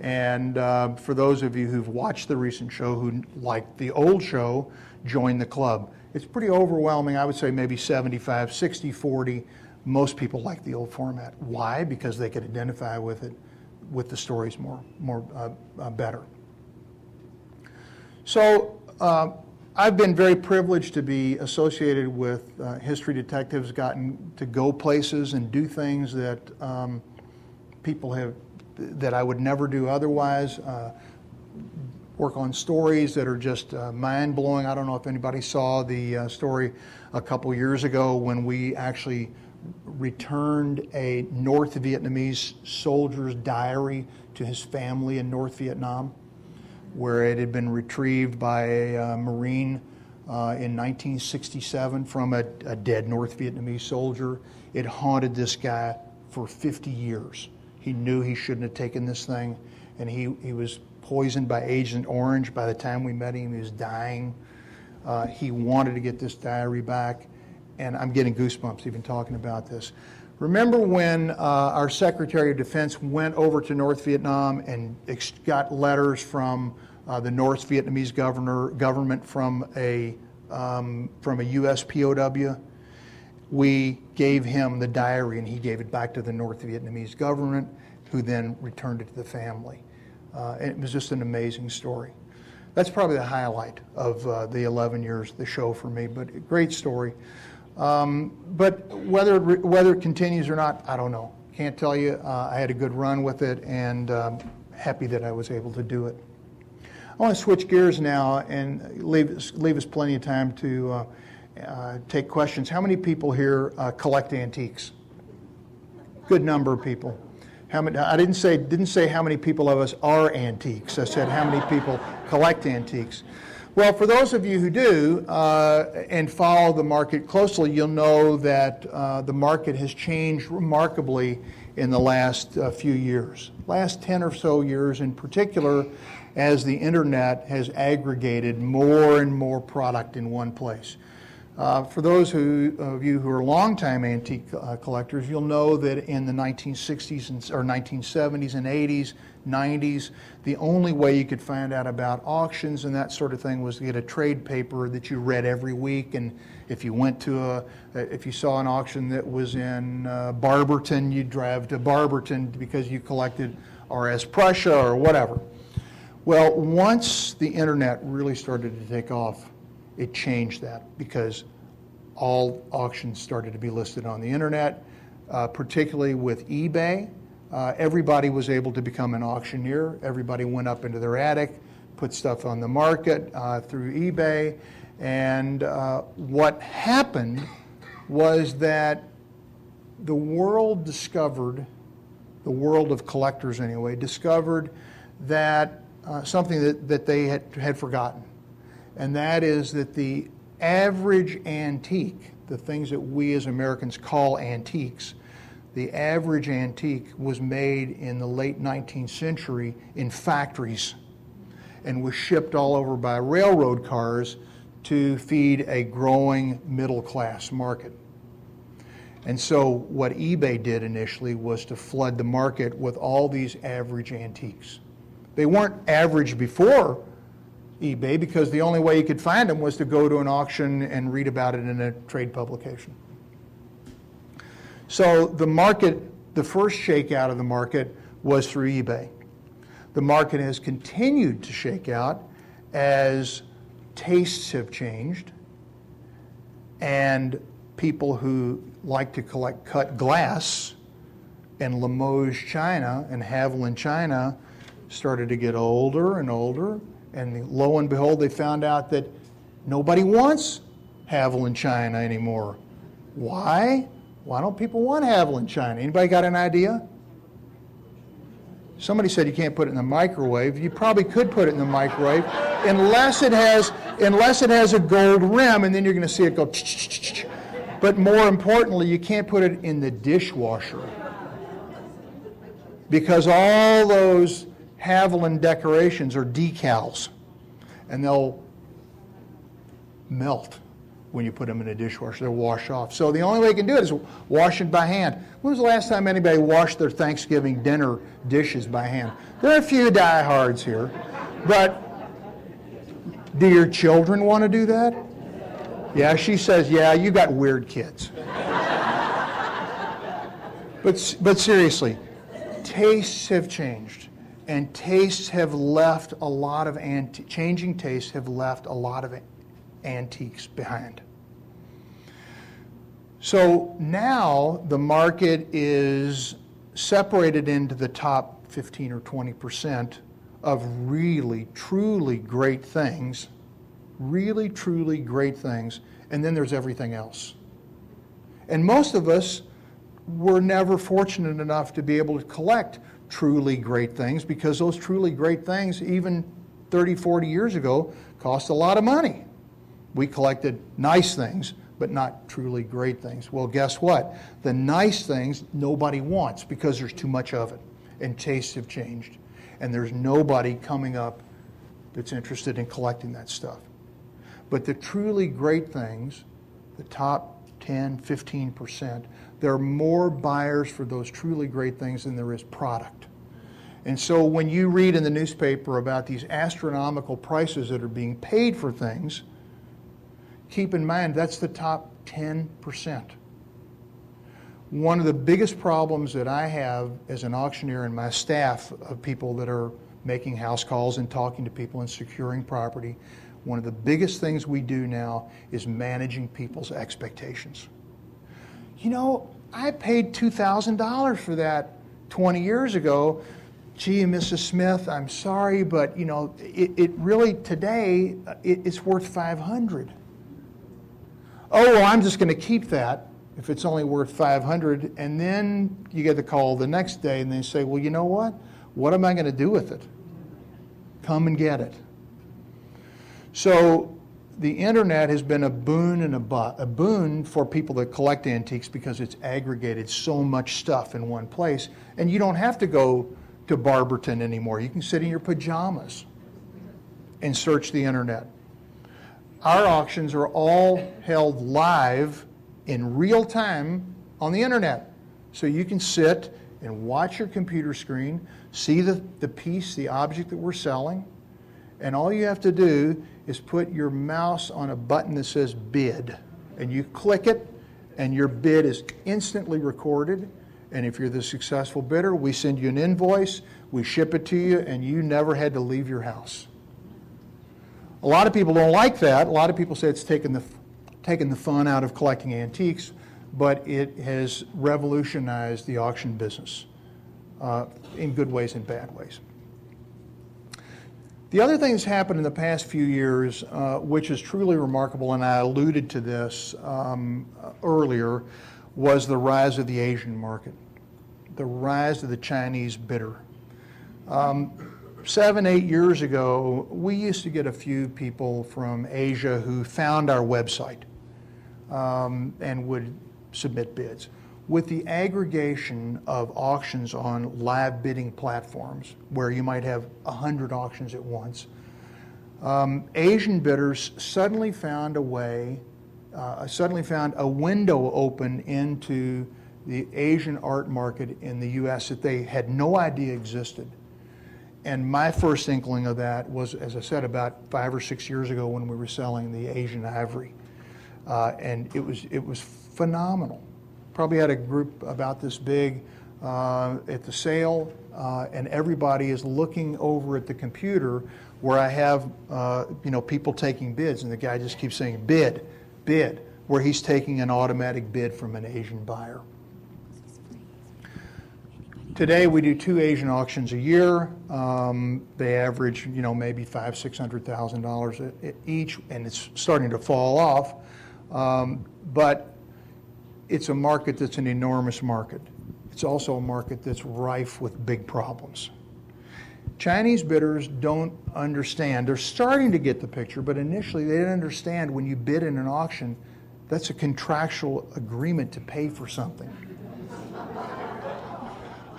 And uh, for those of you who've watched the recent show who liked the old show, join the club. It's pretty overwhelming. I would say maybe 75, 60, 40. Most people like the old format. Why? Because they could identify with it, with the stories more, more uh, uh better. So uh, I've been very privileged to be associated with uh, history detectives, gotten to go places and do things that um, people have that I would never do otherwise. Uh, work on stories that are just uh, mind blowing. I don't know if anybody saw the story a couple years ago when we actually returned a North Vietnamese soldier's diary to his family in North Vietnam, where it had been retrieved by a uh, Marine uh, in 1967 from a, a dead North Vietnamese soldier. It haunted this guy for 50 years. He knew he shouldn't have taken this thing, and he, he was poisoned by Agent Orange. By the time we met him, he was dying. Uh, he wanted to get this diary back, and I'm getting goosebumps even talking about this. Remember when uh, our Secretary of Defense went over to North Vietnam and ex- got letters from uh, the North Vietnamese governor government from a um, from a U.S. POW? We gave him the diary, and he gave it back to the North Vietnamese government, who then returned it to the family. Uh, and it was just an amazing story. That's probably the highlight of uh, the 11 years of the show for me, but great story. Um, but whether, whether it continues or not, I don't know. Can't tell you. Uh, I had a good run with it and um, happy that I was able to do it. I want to switch gears now and leave, leave us plenty of time to uh, uh, take questions. How many people here uh, collect antiques? Good number of people. How many, I didn't say, didn't say how many people of us are antiques. I said how many people collect antiques. Well, for those of you who do uh, and follow the market closely, you'll know that uh, the market has changed remarkably in the last uh, few years. Last 10 or so years, in particular, as the internet has aggregated more and more product in one place. Uh, for those who, of you who are longtime antique uh, collectors, you'll know that in the 1960s and, or 1970s and 80s, 90s, the only way you could find out about auctions and that sort of thing was to get a trade paper that you read every week. And if you went to a, if you saw an auction that was in uh, Barberton, you'd drive to Barberton because you collected RS Prussia or whatever. Well, once the internet really started to take off, it changed that because all auctions started to be listed on the internet, uh, particularly with eBay. Uh, everybody was able to become an auctioneer. Everybody went up into their attic, put stuff on the market uh, through eBay. And uh, what happened was that the world discovered, the world of collectors anyway, discovered that uh, something that, that they had, had forgotten and that is that the average antique, the things that we as Americans call antiques, the average antique was made in the late 19th century in factories and was shipped all over by railroad cars to feed a growing middle class market. And so, what eBay did initially was to flood the market with all these average antiques. They weren't average before eBay because the only way you could find them was to go to an auction and read about it in a trade publication. So the market, the first shakeout of the market was through eBay. The market has continued to shake out as tastes have changed and people who like to collect cut glass and Limoges china and Haviland china started to get older and older and lo and behold, they found out that nobody wants Haviland china anymore. Why? Why don't people want Haviland china? Anybody got an idea? Somebody said you can't put it in the microwave. You probably could put it in the microwave, unless it has unless it has a gold rim, and then you're going to see it go. But more importantly, you can't put it in the dishwasher because all those Haviland decorations are decals, and they'll melt when you put them in a dishwasher. They'll wash off. So the only way you can do it is wash it by hand. When was the last time anybody washed their Thanksgiving dinner dishes by hand? There are a few diehards here, but do your children want to do that? Yeah, she says, yeah, you got weird kids. but, but seriously, tastes have changed and tastes have left a lot of anti- changing tastes have left a lot of antiques behind. So now the market is separated into the top 15 or 20 percent of really, truly great things, really, truly great things, and then there's everything else. And most of us were never fortunate enough to be able to collect truly great things because those truly great things, even 30, 40 years ago, cost a lot of money. We collected nice things, but not truly great things. Well, guess what? The nice things nobody wants because there's too much of it, and tastes have changed. And there's nobody coming up that's interested in collecting that stuff. But the truly great things, the top 10, 15%, there are more buyers for those truly great things than there is product. And so when you read in the newspaper about these astronomical prices that are being paid for things, keep in mind that's the top 10%. One of the biggest problems that I have as an auctioneer and my staff of people that are making house calls and talking to people and securing property, one of the biggest things we do now is managing people's expectations. You know, I paid $2,000 for that 20 years ago. Gee, Mrs. Smith, I'm sorry, but you know, it, it really today it, it's worth 500. Oh, well, I'm just going to keep that if it's only worth 500, and then you get the call the next day, and they say, well, you know what? What am I going to do with it? Come and get it. So the internet has been a boon and a, bu- a boon for people that collect antiques because it's aggregated so much stuff in one place, and you don't have to go to Barberton anymore. You can sit in your pajamas and search the internet. Our auctions are all held live in real time on the internet. So you can sit and watch your computer screen, see the, the piece, the object that we're selling, and all you have to do is put your mouse on a button that says bid. And you click it, and your bid is instantly recorded. And if you're the successful bidder, we send you an invoice, we ship it to you, and you never had to leave your house. A lot of people don't like that. A lot of people say it's taken the, taken the fun out of collecting antiques, but it has revolutionized the auction business uh, in good ways and bad ways. The other thing that's happened in the past few years, uh, which is truly remarkable, and I alluded to this um, earlier, was the rise of the Asian market, the rise of the Chinese bidder. Um, seven, eight years ago, we used to get a few people from Asia who found our website um, and would submit bids with the aggregation of auctions on live bidding platforms, where you might have 100 auctions at once, um, Asian bidders suddenly found a way, uh, suddenly found a window open into the Asian art market in the U.S. that they had no idea existed. And my first inkling of that was, as I said, about five or six years ago when we were selling the Asian ivory. Uh, and it was, it was phenomenal probably had a group about this big uh, at the sale, uh, and everybody is looking over at the computer where I have uh, you know people taking bids, and the guy just keeps saying bid, bid, where he's taking an automatic bid from an Asian buyer. Today we do two Asian auctions a year. Um, they average, you know, maybe five, six hundred thousand dollars each, and it's starting to fall off. Um, but it's a market that's an enormous market. It's also a market that's rife with big problems. Chinese bidders don't understand. They're starting to get the picture, but initially they didn't understand when you bid in an auction, that's a contractual agreement to pay for something.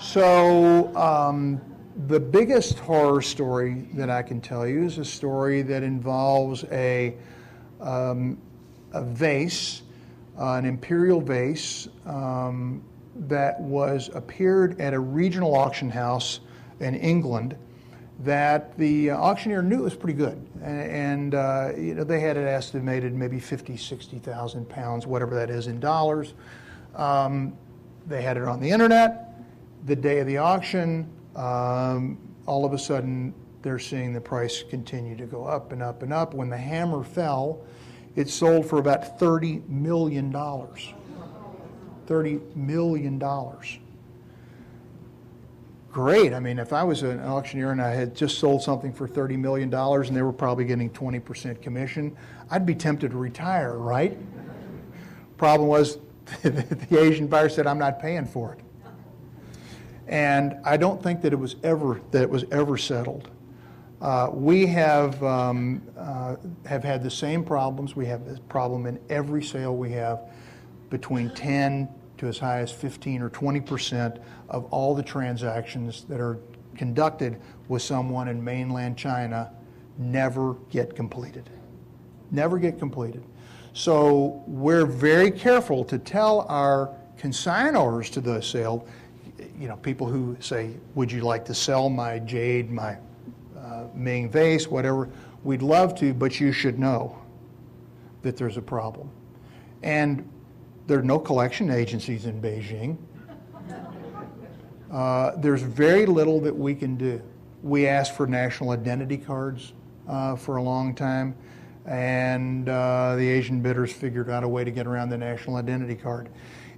So, um, the biggest horror story that I can tell you is a story that involves a, um, a vase uh, an imperial vase um, that was appeared at a regional auction house in England that the auctioneer knew was pretty good. And, uh, you know, they had it estimated maybe 50, 60,000 pounds, whatever that is in dollars. Um, they had it on the internet. The day of the auction, um, all of a sudden, they're seeing the price continue to go up and up and up. When the hammer fell, it sold for about $30 million. $30 million. great. I mean, if I was an auctioneer and I had just sold something for $30 million and they were probably getting 20% commission, I'd be tempted to retire, right? Problem was, the Asian buyer said, I'm not paying for it. And I don't think that it was ever, that it was ever settled. Uh, we have, um, uh, have had the same problems. We have this problem in every sale we have between 10 to as high as 15 or 20 percent of all the transactions that are conducted with someone in mainland China never get completed. Never get completed. So we're very careful to tell our consignors to the sale, you know, people who say, would you like to sell my jade, my uh, Ming vase, whatever, we'd love to, but you should know that there's a problem. And there are no collection agencies in Beijing. Uh, there's very little that we can do. We asked for national identity cards uh, for a long time, and uh, the Asian bidders figured out a way to get around the national identity card.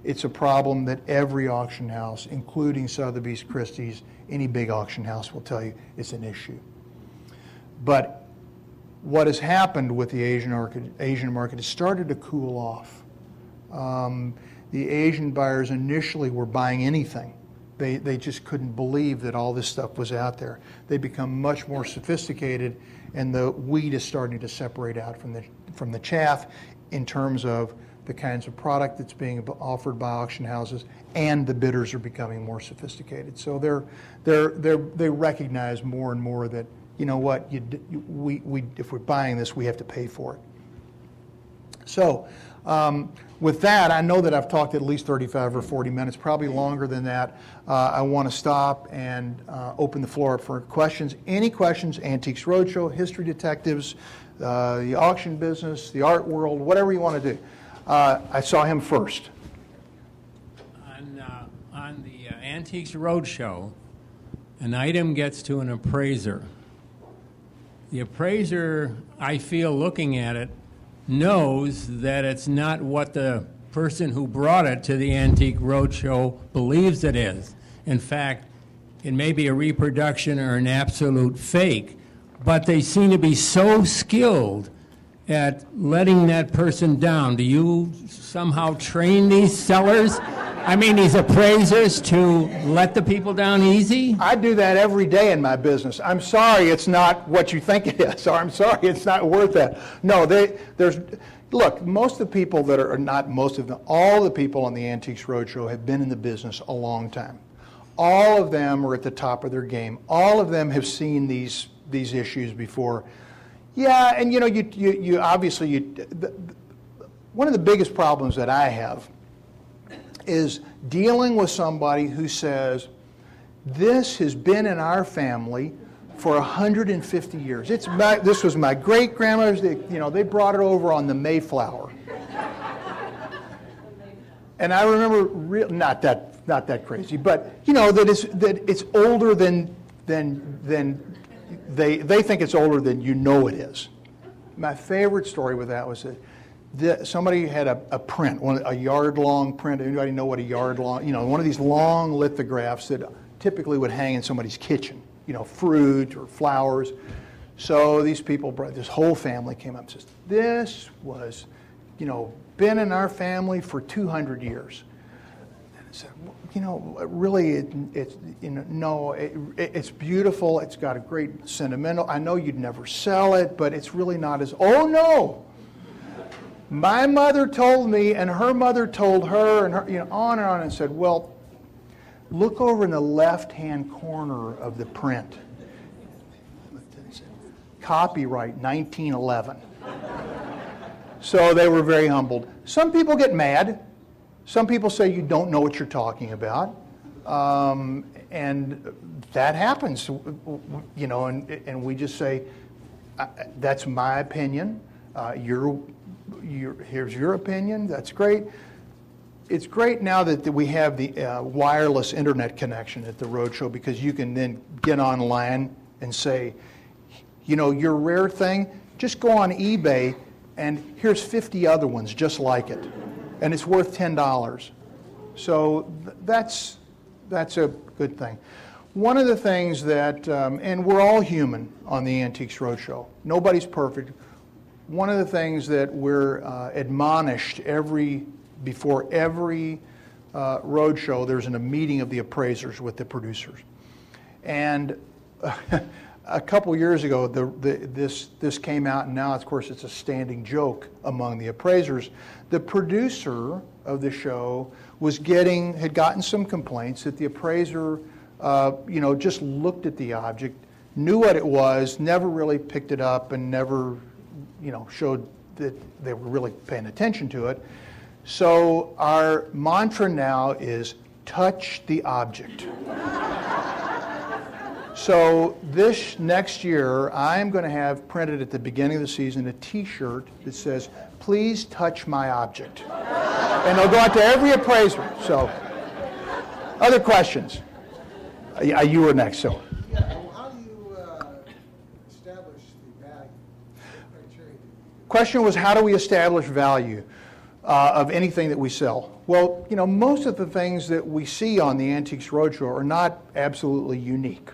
It's a problem that every auction house, including Sotheby's, Christie's, any big auction house will tell you it's an issue. But what has happened with the Asian market, Asian market has started to cool off. Um, the Asian buyers initially were buying anything. They, they just couldn't believe that all this stuff was out there. They become much more sophisticated, and the wheat is starting to separate out from the, from the chaff in terms of the kinds of product that's being offered by auction houses, and the bidders are becoming more sophisticated. So they're, they're, they're, they recognize more and more that, you know what, you, we, we, if we're buying this, we have to pay for it. So um, with that, I know that I've talked at least 35 or 40 minutes, probably longer than that. Uh, I want to stop and uh, open the floor up for questions. Any questions, Antiques Roadshow, History Detectives, uh, the auction business, the art world, whatever you want to do. Uh, I saw him first. On, uh, on the uh, Antiques Roadshow, an item gets to an appraiser. The appraiser, I feel looking at it, knows that it's not what the person who brought it to the Antique Roadshow believes it is. In fact, it may be a reproduction or an absolute fake, but they seem to be so skilled at letting that person down. Do you somehow train these sellers? I mean, these appraisers to let the people down easy? I do that every day in my business. I'm sorry it's not what you think it is, or I'm sorry it's not worth that. No, they, there's, look, most of the people that are, not most of them, all the people on the Antiques Roadshow have been in the business a long time. All of them are at the top of their game. All of them have seen these, these issues before. Yeah, and you know, you, you, you obviously, you, the, one of the biggest problems that I have is dealing with somebody who says, This has been in our family for 150 years. It's my, this was my great grandmother's, you know, they brought it over on the Mayflower. and I remember, not that, not that crazy, but you know that it's that it's older than than than they they think it's older than you know it is. My favorite story with that was that the, somebody had a, a print, one, a yard long print. Anybody know what a yard long, you know, one of these long lithographs that typically would hang in somebody's kitchen, you know, fruit or flowers. So these people, brought, this whole family came up and says, this was, you know, been in our family for 200 years. And I said, well, you know, really, it, it's, you know, no, it, it's beautiful. It's got a great sentimental. I know you'd never sell it, but it's really not as, oh no, my mother told me, and her mother told her, and her, you know, on and on, and said, Well, look over in the left hand corner of the print. Copyright 1911. so they were very humbled. Some people get mad. Some people say you don't know what you're talking about. Um, and that happens, you know, and, and we just say, that's my opinion. Uh, your, here's your opinion. That's great. It's great now that, that we have the uh, wireless internet connection at the roadshow because you can then get online and say, you know, your rare thing, just go on eBay and here's 50 other ones just like it. And it's worth $10. So th- that's, that's a good thing. one of the things that, um, and we're all human on the Antiques Roadshow. Nobody's perfect. One of the things that we're uh, admonished every before every uh, roadshow, there's an, a meeting of the appraisers with the producers, and a couple years ago, the, the, this, this came out, and now, of course, it's a standing joke among the appraisers. The producer of the show was getting, had gotten some complaints that the appraiser, uh, you know, just looked at the object, knew what it was, never really picked it up, and never, you know, showed that they were really paying attention to it. So our mantra now is touch the object. So this next year, I'm going to have printed at the beginning of the season a T-shirt that says, "Please touch my object," and it'll go out to every appraiser. So, other questions? Yeah, you were next. So, Yeah, well, how do you establish the value criteria? question was, how do we establish value uh, of anything that we sell? Well, you know, most of the things that we see on the Antiques Roadshow are not absolutely unique.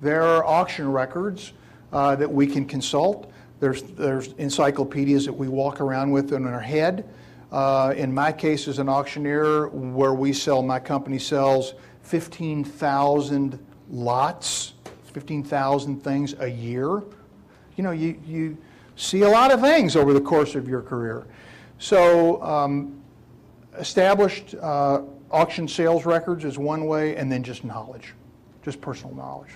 There are auction records uh, that we can consult. There's, there's encyclopedias that we walk around with in our head. Uh, in my case, as an auctioneer, where we sell, my company sells 15,000 lots, 15,000 things a year. You know, you, you see a lot of things over the course of your career. So, um, established uh, auction sales records is one way, and then just knowledge, just personal knowledge.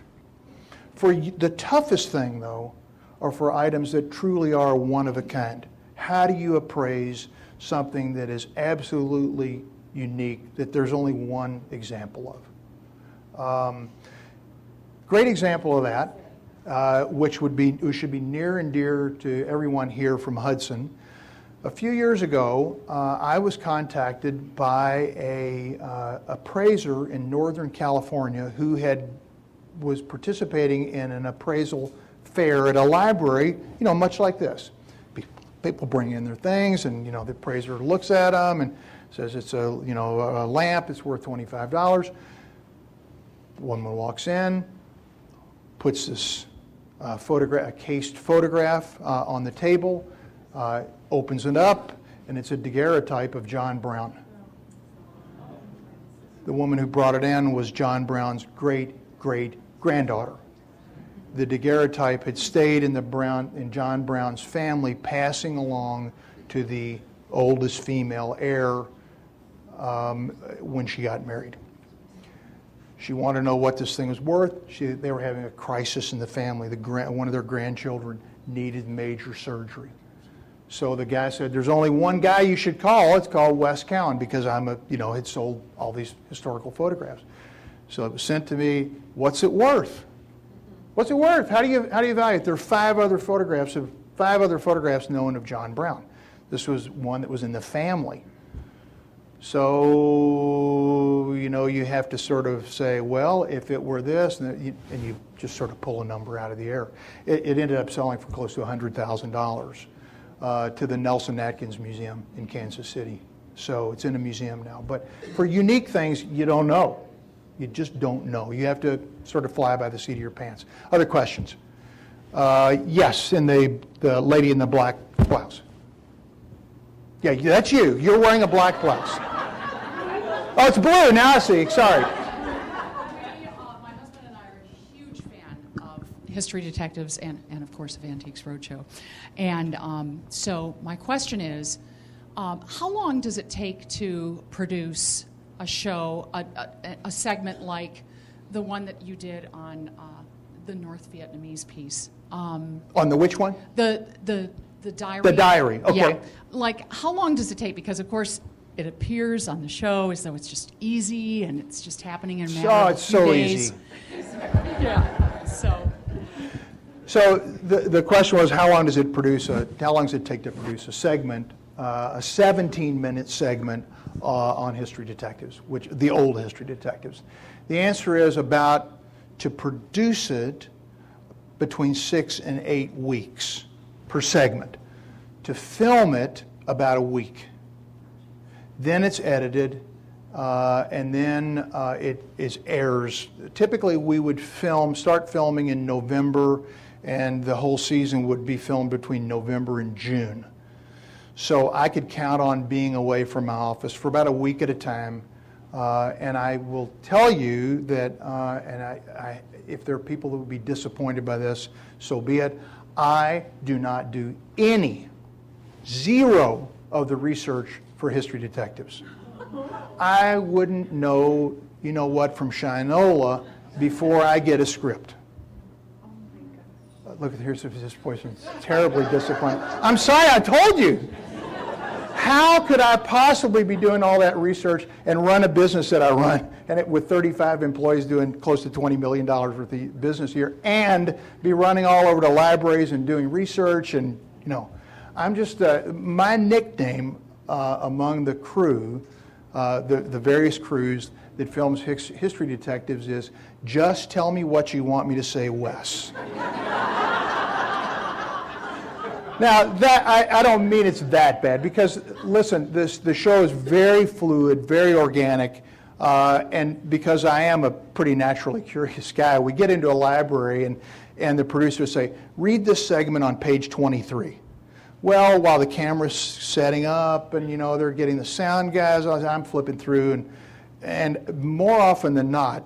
For the toughest thing, though, are for items that truly are one of a kind. How do you appraise something that is absolutely unique, that there's only one example of? Um, great example of that, uh, which would be which should be near and dear to everyone here from Hudson. A few years ago, uh, I was contacted by a uh, appraiser in Northern California who had was participating in an appraisal fair at a library, you know, much like this. People bring in their things, and you know, the appraiser looks at them and says it's a you know a lamp, it's worth twenty five dollars. One woman walks in, puts this uh, photograph, a cased photograph uh, on the table, uh, opens it up, and it's a daguerreotype of John Brown. The woman who brought it in was John Brown's great great granddaughter. The daguerreotype had stayed in the Brown in John Brown's family, passing along to the oldest female heir um, when she got married. She wanted to know what this thing was worth. She, they were having a crisis in the family. The one of their grandchildren needed major surgery. So the guy said, "There's only one guy you should call. It's called Wes Cowan because I'm a, you know, had sold all these historical photographs." So it was sent to me. What's it worth? What's it worth? How do you how do you value it? There are five other photographs of five other photographs known of John Brown. This was one that was in the family. So, you know, you have to sort of say, well, if it were this, and you, and you just sort of pull a number out of the air. It, it ended up selling for close to $100,000 uh, to the Nelson Atkins Museum in Kansas City. So it's in a museum now. But for unique things, you don't know. You just don't know. You have to sort of fly by the seat of your pants. Other questions? Uh, yes, and the, the lady in the black blouse. Yeah, that's you. You're wearing a black blouse. Oh, it's blue. Now I see. Sorry. My husband and I are huge fan of History Detectives and, and of course, of Antiques Roadshow. And um, so my question is, um, how long does it take to produce a show, a, a, a segment like the one that you did on uh, the North Vietnamese piece? Um, On the which one? the the the diary. The diary, okay. Yeah. Like, how long does it take? Because of course, it appears on the show as though it's just easy and it's just happening in a matter Oh, of it's so days. easy. Yeah. So. So the, the question was, how long does it produce a, how long does it take to produce a segment, uh, a 17-minute segment uh, on History Detectives, which, the old History Detectives? The answer is about, to produce it, between six and eight weeks per segment. To film it, about a week. Then it's edited, uh, and then uh, it is airs. Typically, we would film, start filming in November, and the whole season would be filmed between November and June. So I could count on being away from my office for about a week at a time. Uh, and I will tell you that, uh, and I, I, if there are people that would be disappointed by this, so be it. I do not do any, zero of the research for history detectives. I wouldn't know, you know what, from Shinola before I get a script. Look, here's this person, terribly disappointed. I'm sorry, I told you. How could I possibly be doing all that research and run a business that I run, and it, with 35 employees doing close to $20 million worth of business here, and be running all over the libraries and doing research and, you know, I'm just, uh, my nickname uh, among the crew, uh, the, the various crews that films his, history detectives is, just tell me what you want me to say, Wes. Now, that, I, I don't mean it's that bad because, listen, this, the show is very fluid, very organic, uh, and because I am a pretty naturally curious guy, we get into a library and, and the producers say, read this segment on page 23. Well, while the camera's setting up and, you know, they're getting the sound guys, I'm flipping through, and, and more often than not,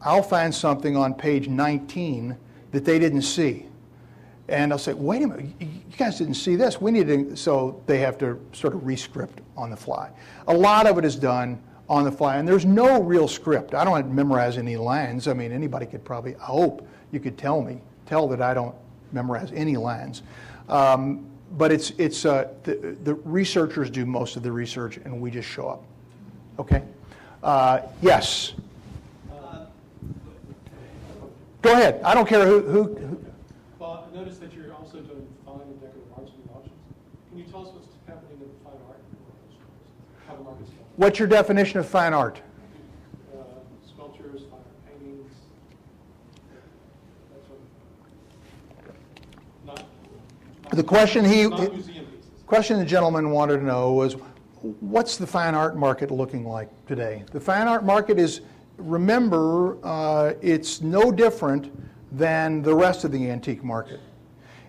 I'll find something on page 19 that they didn't see. And I'll say, wait a minute, you guys didn't see this. We need to, so they have to sort of rescript on the fly. A lot of it is done on the fly, and there's no real script. I don't memorize any lines. I mean, anybody could probably, I hope you could tell me, tell that I don't memorize any lines. Um, but it's, it's uh, the, the researchers do most of the research, and we just show up. Okay? Uh, yes? Go ahead. I don't care who, who, who Well, I noticed that you're also doing fine and decorative arts and auctions. Can you tell us what's happening in the fine art? How the market's going? what's your definition of fine art? Uh, Sculptures, fine art paintings, that sort of. Not. not- The question he- Not question the gentleman wanted to know was what's the fine art market looking like today? The fine art market is, remember, uh, it's no different than the rest of the antique market.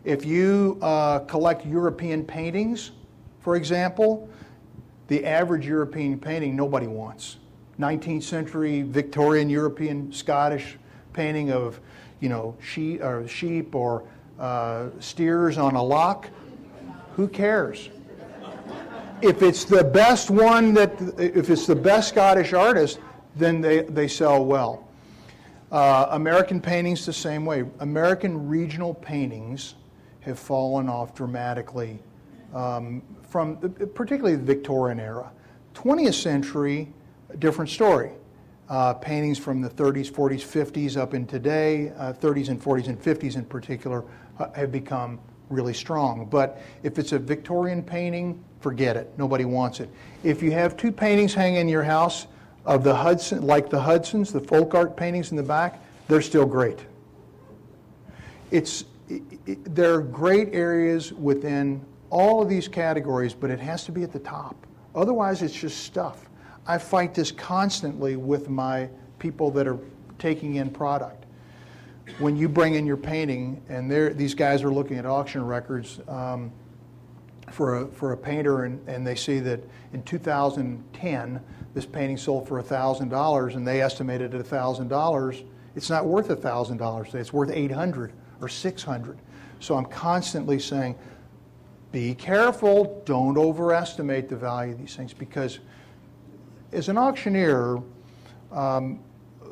If you uh, collect European paintings, for example, the average European painting nobody wants. 19th century Victorian European Scottish painting of, you know, sheep or, sheep or uh, steers on a loch, who cares? if it's the best one that, if it's the best Scottish artist, then they, they sell well. Uh, American paintings the same way. American regional paintings have fallen off dramatically um, from the, particularly the Victorian era. 20th century, different story. Uh, paintings from the 30s, 40s, 50s up in today, uh, 30s and 40s and 50s in particular, uh, have become really strong. But if it's a Victorian painting, forget it. Nobody wants it. If you have two paintings hanging in your house of the Hudson, like the Hudsons, the folk art paintings in the back, they're still great. It's, it, it, there are great areas within all of these categories, but it has to be at the top. Otherwise, it's just stuff. I fight this constantly with my people that are taking in product. When you bring in your painting, and these guys are looking at auction records um, for, a, for a painter, and, and they see that in 2010, this painting sold for $1,000, and they estimated it at $1,000. It's not worth $1,000 It's worth 800 or 600 So I'm constantly saying, be careful, don't overestimate the value of these things because as an auctioneer, um,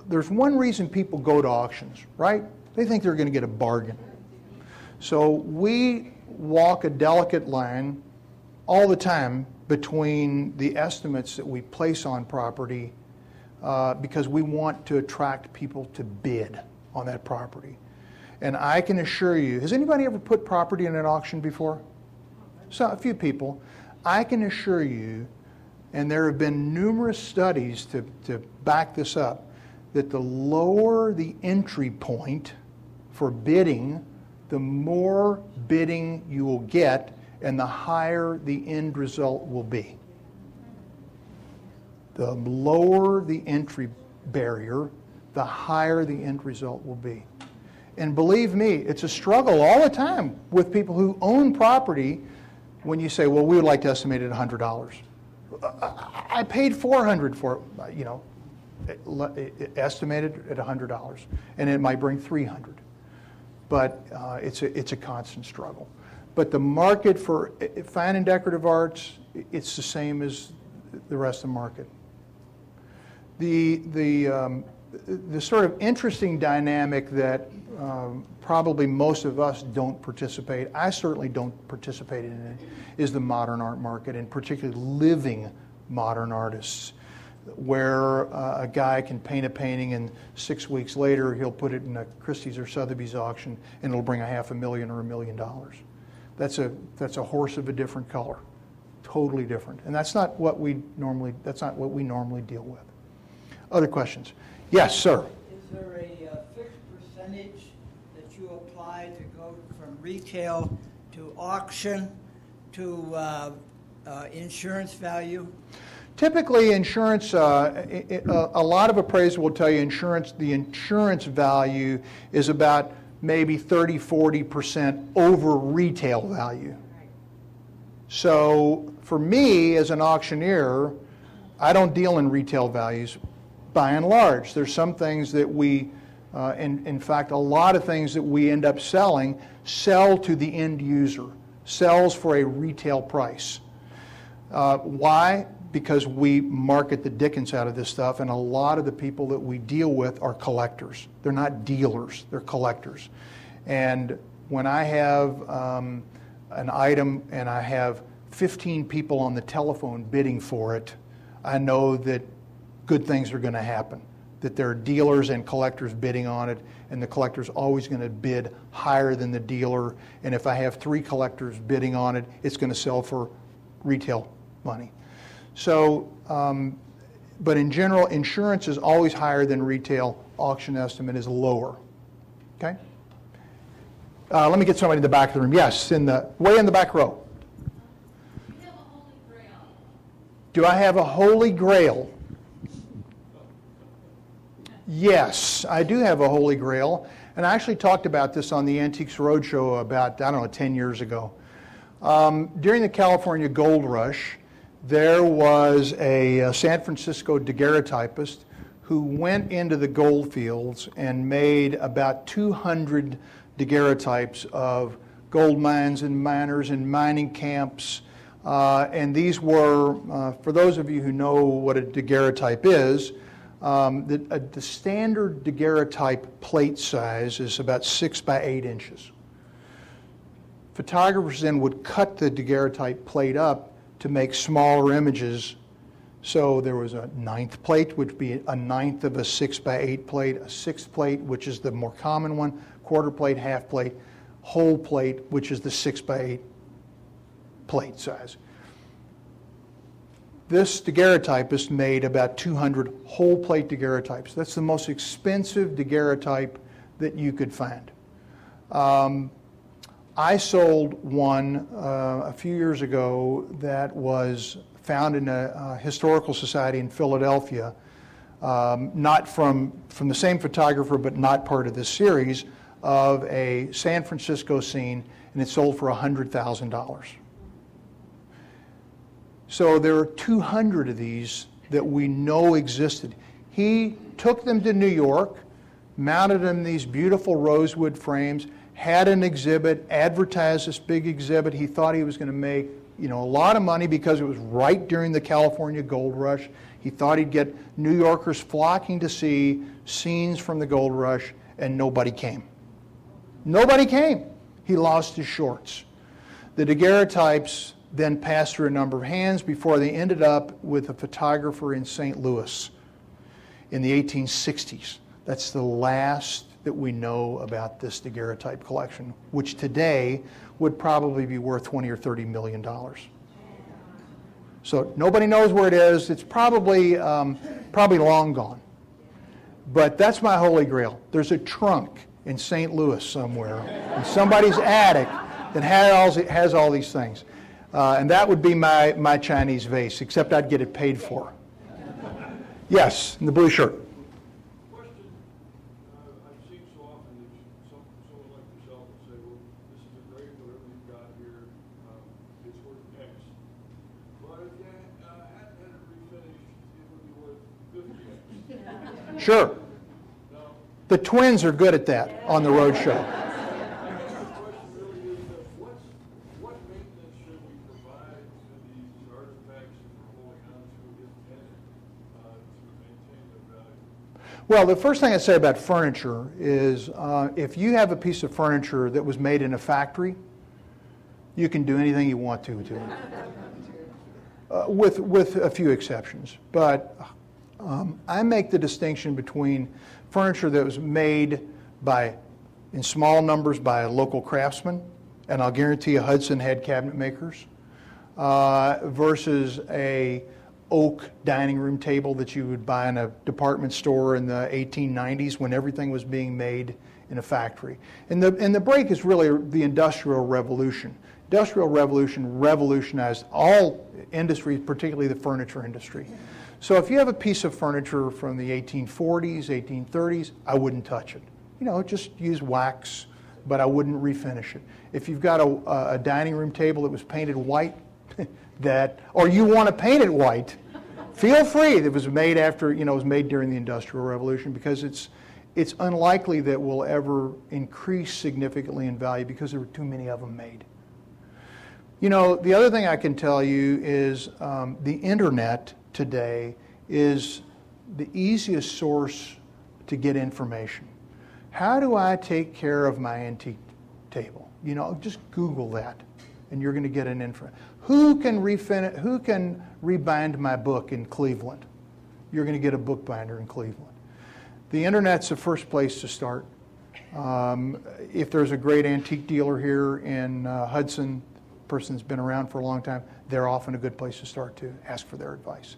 there's one reason people go to auctions, right? They think they're going to get a bargain. So we walk a delicate line all the time between the estimates that we place on property uh, because we want to attract people to bid on that property. And I can assure you, has anybody ever put property in an auction before? So, a few people. I can assure you, and there have been numerous studies to, to back this up, that the lower the entry point for bidding, the more bidding you will get and the higher the end result will be. The lower the entry barrier, the higher the end result will be. And believe me, it's a struggle all the time with people who own property when you say, well, we would like to estimate it at $100. I- paid 400 for it, you know, estimated at $100, and it might bring 300. But uh, it's a, it's a constant struggle. But the market for uh, fine and decorative arts, it's the same as the rest of the market. The, the, um, the sort of interesting dynamic that um, probably most of us don't participate, I certainly don't participate in it, is the modern art market, and particularly living modern artists, where uh, a guy can paint a painting and six weeks later he'll put it in a Christie's or Sotheby's auction and it'll bring a half a million or a million dollars. That's a, that's a horse of a different color, totally different. And that's not what we normally, that's not what we normally deal with. Other questions? Yes, sir. Is there a uh, fixed percentage that you apply to go from retail to auction to uh, uh, insurance value? Typically, insurance, uh, a lot of appraisers will tell you insurance, the insurance value is about maybe 30, 40% over retail value. So for me, as an auctioneer, I don't deal in retail values by and large. There's some things that we, uh, in, in fact, a lot of things that we end up selling sell to the end user, sells for a retail price. Uh, why? Because we market the dickens out of this stuff, and a lot of the people that we deal with are collectors. They're not dealers, they're collectors. And when I have um, an item and I have 15 people on the telephone bidding for it, I know that good things are going to happen. That there are dealers and collectors bidding on it, and the collector's always going to bid higher than the dealer. And if I have three collectors bidding on it, it's going to sell for retail money. So, um, but in general, insurance is always higher than retail. Auction estimate is lower. Okay? Uh, let me get somebody in the back of the room. Yes, in the way in the back row. Do I have a holy grail? Yes, I do have a holy grail. And I actually talked about this on the Antiques Roadshow about, I don't know, 10 years ago. Um, during the California Gold Rush, there was a, a San Francisco daguerreotypist who went into the gold fields and made about 200 daguerreotypes of gold mines and miners and mining camps. Uh, and these were, uh, for those of you who know what a daguerreotype is, um, the, uh, the standard daguerreotype plate size is about six by eight inches. Photographers then would cut the daguerreotype plate up to make smaller images. So there was a ninth plate, which would be a ninth of a six by eight plate, a sixth plate, which is the more common one, quarter plate, half plate, whole plate, which is the six by eight plate size. This daguerreotypist made about 200 whole plate daguerreotypes. That's the most expensive daguerreotype that you could find. Um, I sold one uh, a few years ago that was found in a, a historical society in Philadelphia, um, not from, from the same photographer, but not part of this series, of a San Francisco scene, and it sold for $100,000. So there are 200 of these that we know existed. He took them to New York, mounted them in these beautiful rosewood frames, had an exhibit, advertised this big exhibit. He thought he was going to make, you know, a lot of money because it was right during the California gold rush. He thought he'd get New Yorkers flocking to see scenes from the gold rush, and nobody came. Nobody came. He lost his shorts. The daguerreotypes then passed through a number of hands before they ended up with a photographer in St. Louis in the 1860s. That's the last that we know about this daguerreotype collection, which today would probably be worth 20 or 30 million dollars. So nobody knows where it is. It's probably um, probably long gone. But that's my holy grail. There's a trunk in St. Louis somewhere, in somebody's attic that has all, has all these things. Uh, and that would be my, my Chinese vase, except I'd get it paid for. Yes, in the blue shirt. Question, uh, I've seen so often that you- some, someone like yourself will say, well, this is a great, whatever you've got here, um, it's worth X. But if you uh, hadn't had it refinished, it would be worth fifty X. Sure. The twins are good at that on the road show. Well, the first thing I say about furniture is uh, if you have a piece of furniture that was made in a factory, you can do anything you want to to it, uh, with, with a few exceptions. But um, I make the distinction between furniture that was made by, in small numbers by a local craftsman, and I'll guarantee you Hudson had cabinet makers, uh, versus a oak dining room table that you would buy in a department store in the 1890s when everything was being made in a factory. And the, and the break is really the Industrial Revolution. Industrial Revolution revolutionized all industries, particularly the furniture industry. So if you have a piece of furniture from the 1840s, 1830s, I wouldn't touch it. You know, just use wax, but I wouldn't refinish it. If you've got a, a dining room table that was painted white, that, or you want to paint it white, feel free. It was made after, you know, it was made during the Industrial Revolution because it's, it's unlikely that will ever increase significantly in value because there were too many of them made. You know, the other thing I can tell you is um, the internet today is the easiest source to get information. How do I take care of my antique table? You know, just Google that, and you're going to get an info. Who can refin- Who can rebind my book in Cleveland? You're going to get a bookbinder in Cleveland. The internet's the first place to start. Um, if there's a great antique dealer here in uh, Hudson, person's been around for a long time, they're often a good place to start to ask for their advice.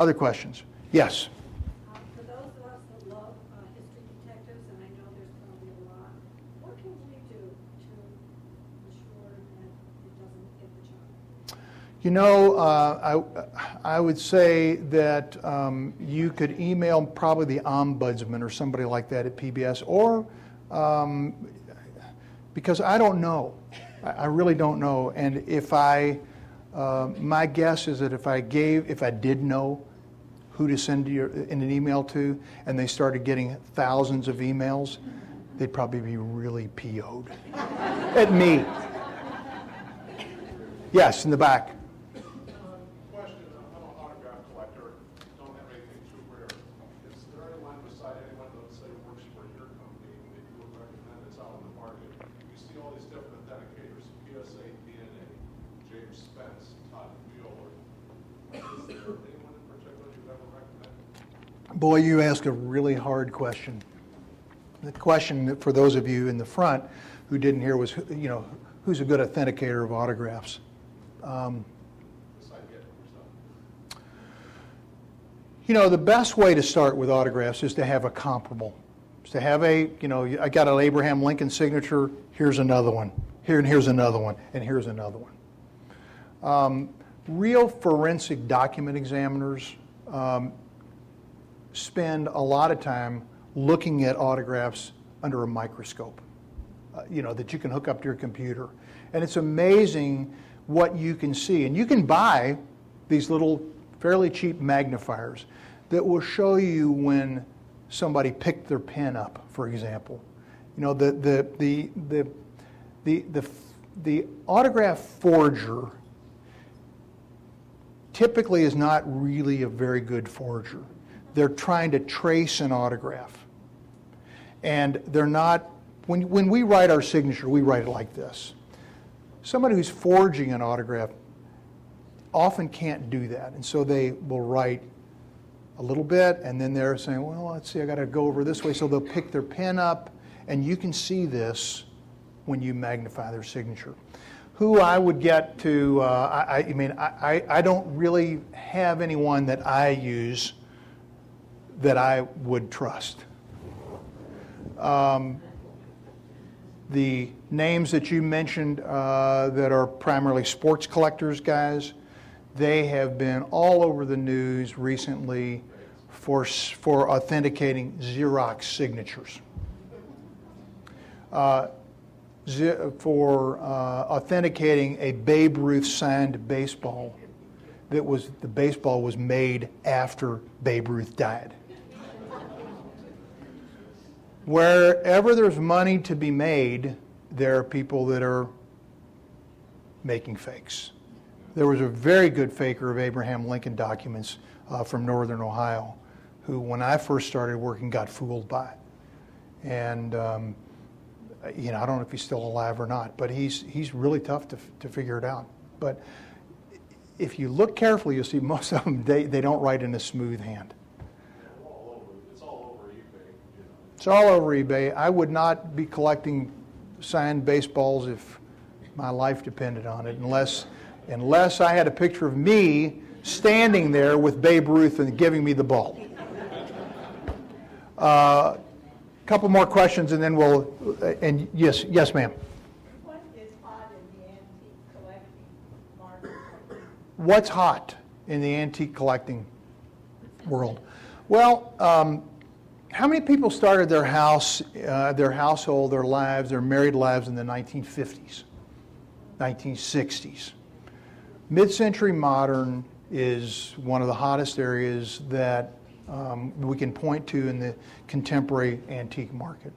Other questions? Yes. For those of us that love uh, history detectives, and I know there's probably a lot, what can we do to ensure that it doesn't get the job? You know, uh, I, I would say that um, you could email probably the ombudsman or somebody like that at PBS, or um, because I don't know. I, I really don't know. And if I, uh, my guess is that if I gave, if I did know who to send your, in an email to, and they started getting thousands of emails, they'd probably be really PO'd at me. Yes, in the back. Question, I'm an autograph collector, don't have anything too rare. Is there anyone beside anyone that say works for your company, that you would recommend that's out on the market? You see all these different authenticators, PSA, DNA, James Spence, Todd Mueller. Is there anyone in particular you'd ever recommend? Boy, you ask a really hard question. The question for those of you in the front who didn't hear was, you know, who's a good authenticator of autographs? Um? You know, the best way to start with autographs is to have a comparable. Is to have a, you know, I got an Abraham Lincoln signature, here's another one. Here and here's another one, and here's another one. Um, real forensic document examiners um, spend a lot of time looking at autographs under a microscope, uh, you know, that you can hook up to your computer. And it's amazing what you can see. And you can buy these little fairly cheap magnifiers that will show you when somebody picked their pen up, for example. You know, the, the, the, the, the, the, the autograph forger typically is not really a very good forger. They're trying to trace an autograph. And they're not, when, when we write our signature, we write it like this. Somebody who's forging an autograph often can't do that. And so they will write a little bit, and then they're saying, well, let's see, I got to go over this way. So they'll pick their pen up, and you can see this when you magnify their signature. Who I would get to, uh, I, I mean, I, I don't really have anyone that I use that I would trust. Um, the names that you mentioned uh, that are primarily sports collectors, guys, they have been all over the news recently for, for authenticating Xerox signatures. Uh, for uh, authenticating a Babe Ruth signed baseball that was the baseball was made after Babe Ruth died. Wherever there's money to be made, there are people that are making fakes. There was a very good faker of Abraham Lincoln documents uh, from Northern Ohio who, when I first started working, got fooled by. And, um, you know, I don't know if he's still alive or not, but he's, he's really tough to, to figure it out. But if you look carefully, you'll see most of them, they, they don't write in a smooth hand. It's all over eBay, you know. It's all over eBay. I would not be collecting signed baseballs if my life depended on it, unless, unless I had a picture of me standing there with Babe Ruth and giving me the ball. Uh, couple more questions, and then we'll. And yes, yes, ma'am. What is hot in the antique collecting market? What's hot in the antique collecting world? Well, um, how many people started their house, uh, their household, their lives, their married lives in the 1950s, 1960s? Mid-century modern is one of the hottest areas that um, we can point to in the contemporary antique market.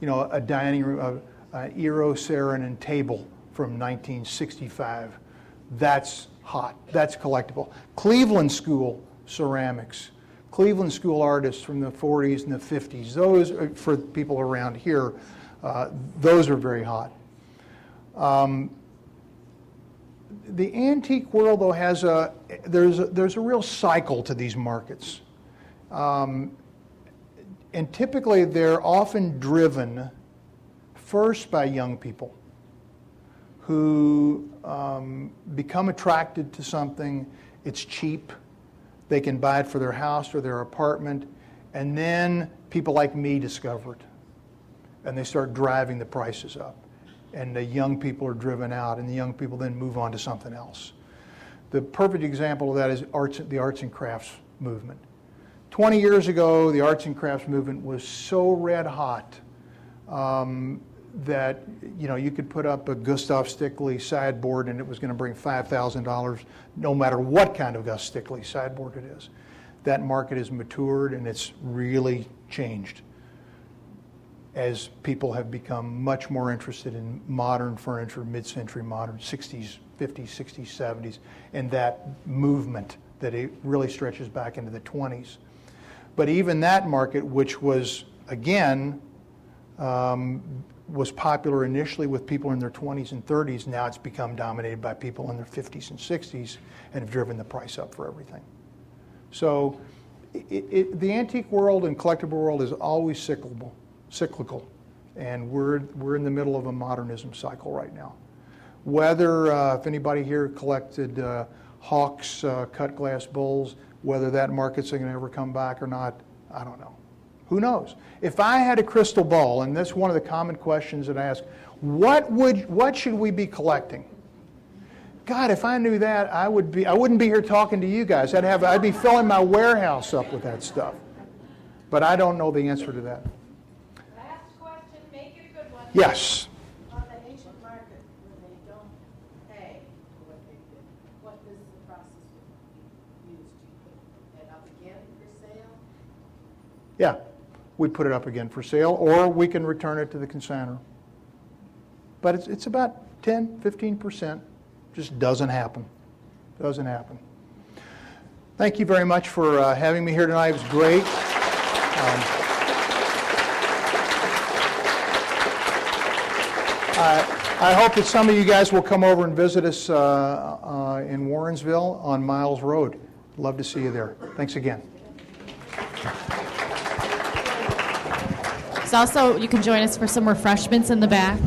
You know, a dining room, a, a Eero Saarinen table from 1965. That's hot. That's collectible. Cleveland School ceramics. Cleveland School artists from the 40s and the 50s. Those, are, for people around here, uh, those are very hot. Um, the antique world, though, has a there's a, there's a real cycle to these markets, um, and typically they're often driven first by young people who um, become attracted to something. It's cheap; they can buy it for their house or their apartment, and then people like me discover it, and they start driving the prices up and the young people are driven out, and the young people then move on to something else. The perfect example of that is arts, the arts and crafts movement. 20 years ago, the arts and crafts movement was so red hot um, that you know you could put up a Gustav Stickley sideboard and it was going to bring $5,000, no matter what kind of Gus Stickley sideboard it is. That market has matured and it's really changed as people have become much more interested in modern furniture, mid-century modern, 60s, 50s, 60s, 70s, and that movement that it really stretches back into the 20s. But even that market, which was, again, um, was popular initially with people in their 20s and 30s, now it's become dominated by people in their 50s and 60s and have driven the price up for everything. So it, it, the antique world and collectible world is always cyclical cyclical, and we're we're in the middle of a modernism cycle right now. Whether uh, if anybody here collected uh, Hawkes uh, cut glass bowls, whether that market's going to ever come back or not, I don't know. Who knows? If I had a crystal ball, and that's one of the common questions that I ask, what would what should we be collecting? God, if I knew that, I would be I wouldn't be here talking to you guys. I'd have I'd be filling my warehouse up with that stuff. But I don't know the answer to that. Last question, make it a good one. Yes. On the ancient market, when they don't pay for what they did, what is the process used? Do you put it up again for sale? Yeah, we put it up again for sale, or we can return it to the consignor. But it's, it's about 10, 15%. Just doesn't happen. Doesn't happen. Thank you very much for uh, having me here tonight. It was great. Um, I I hope that some of you guys will come over and visit us uh, uh, in Warrensville on Miles Road. Love to see you there. Thanks again. Also, you can join us for some refreshments in the back.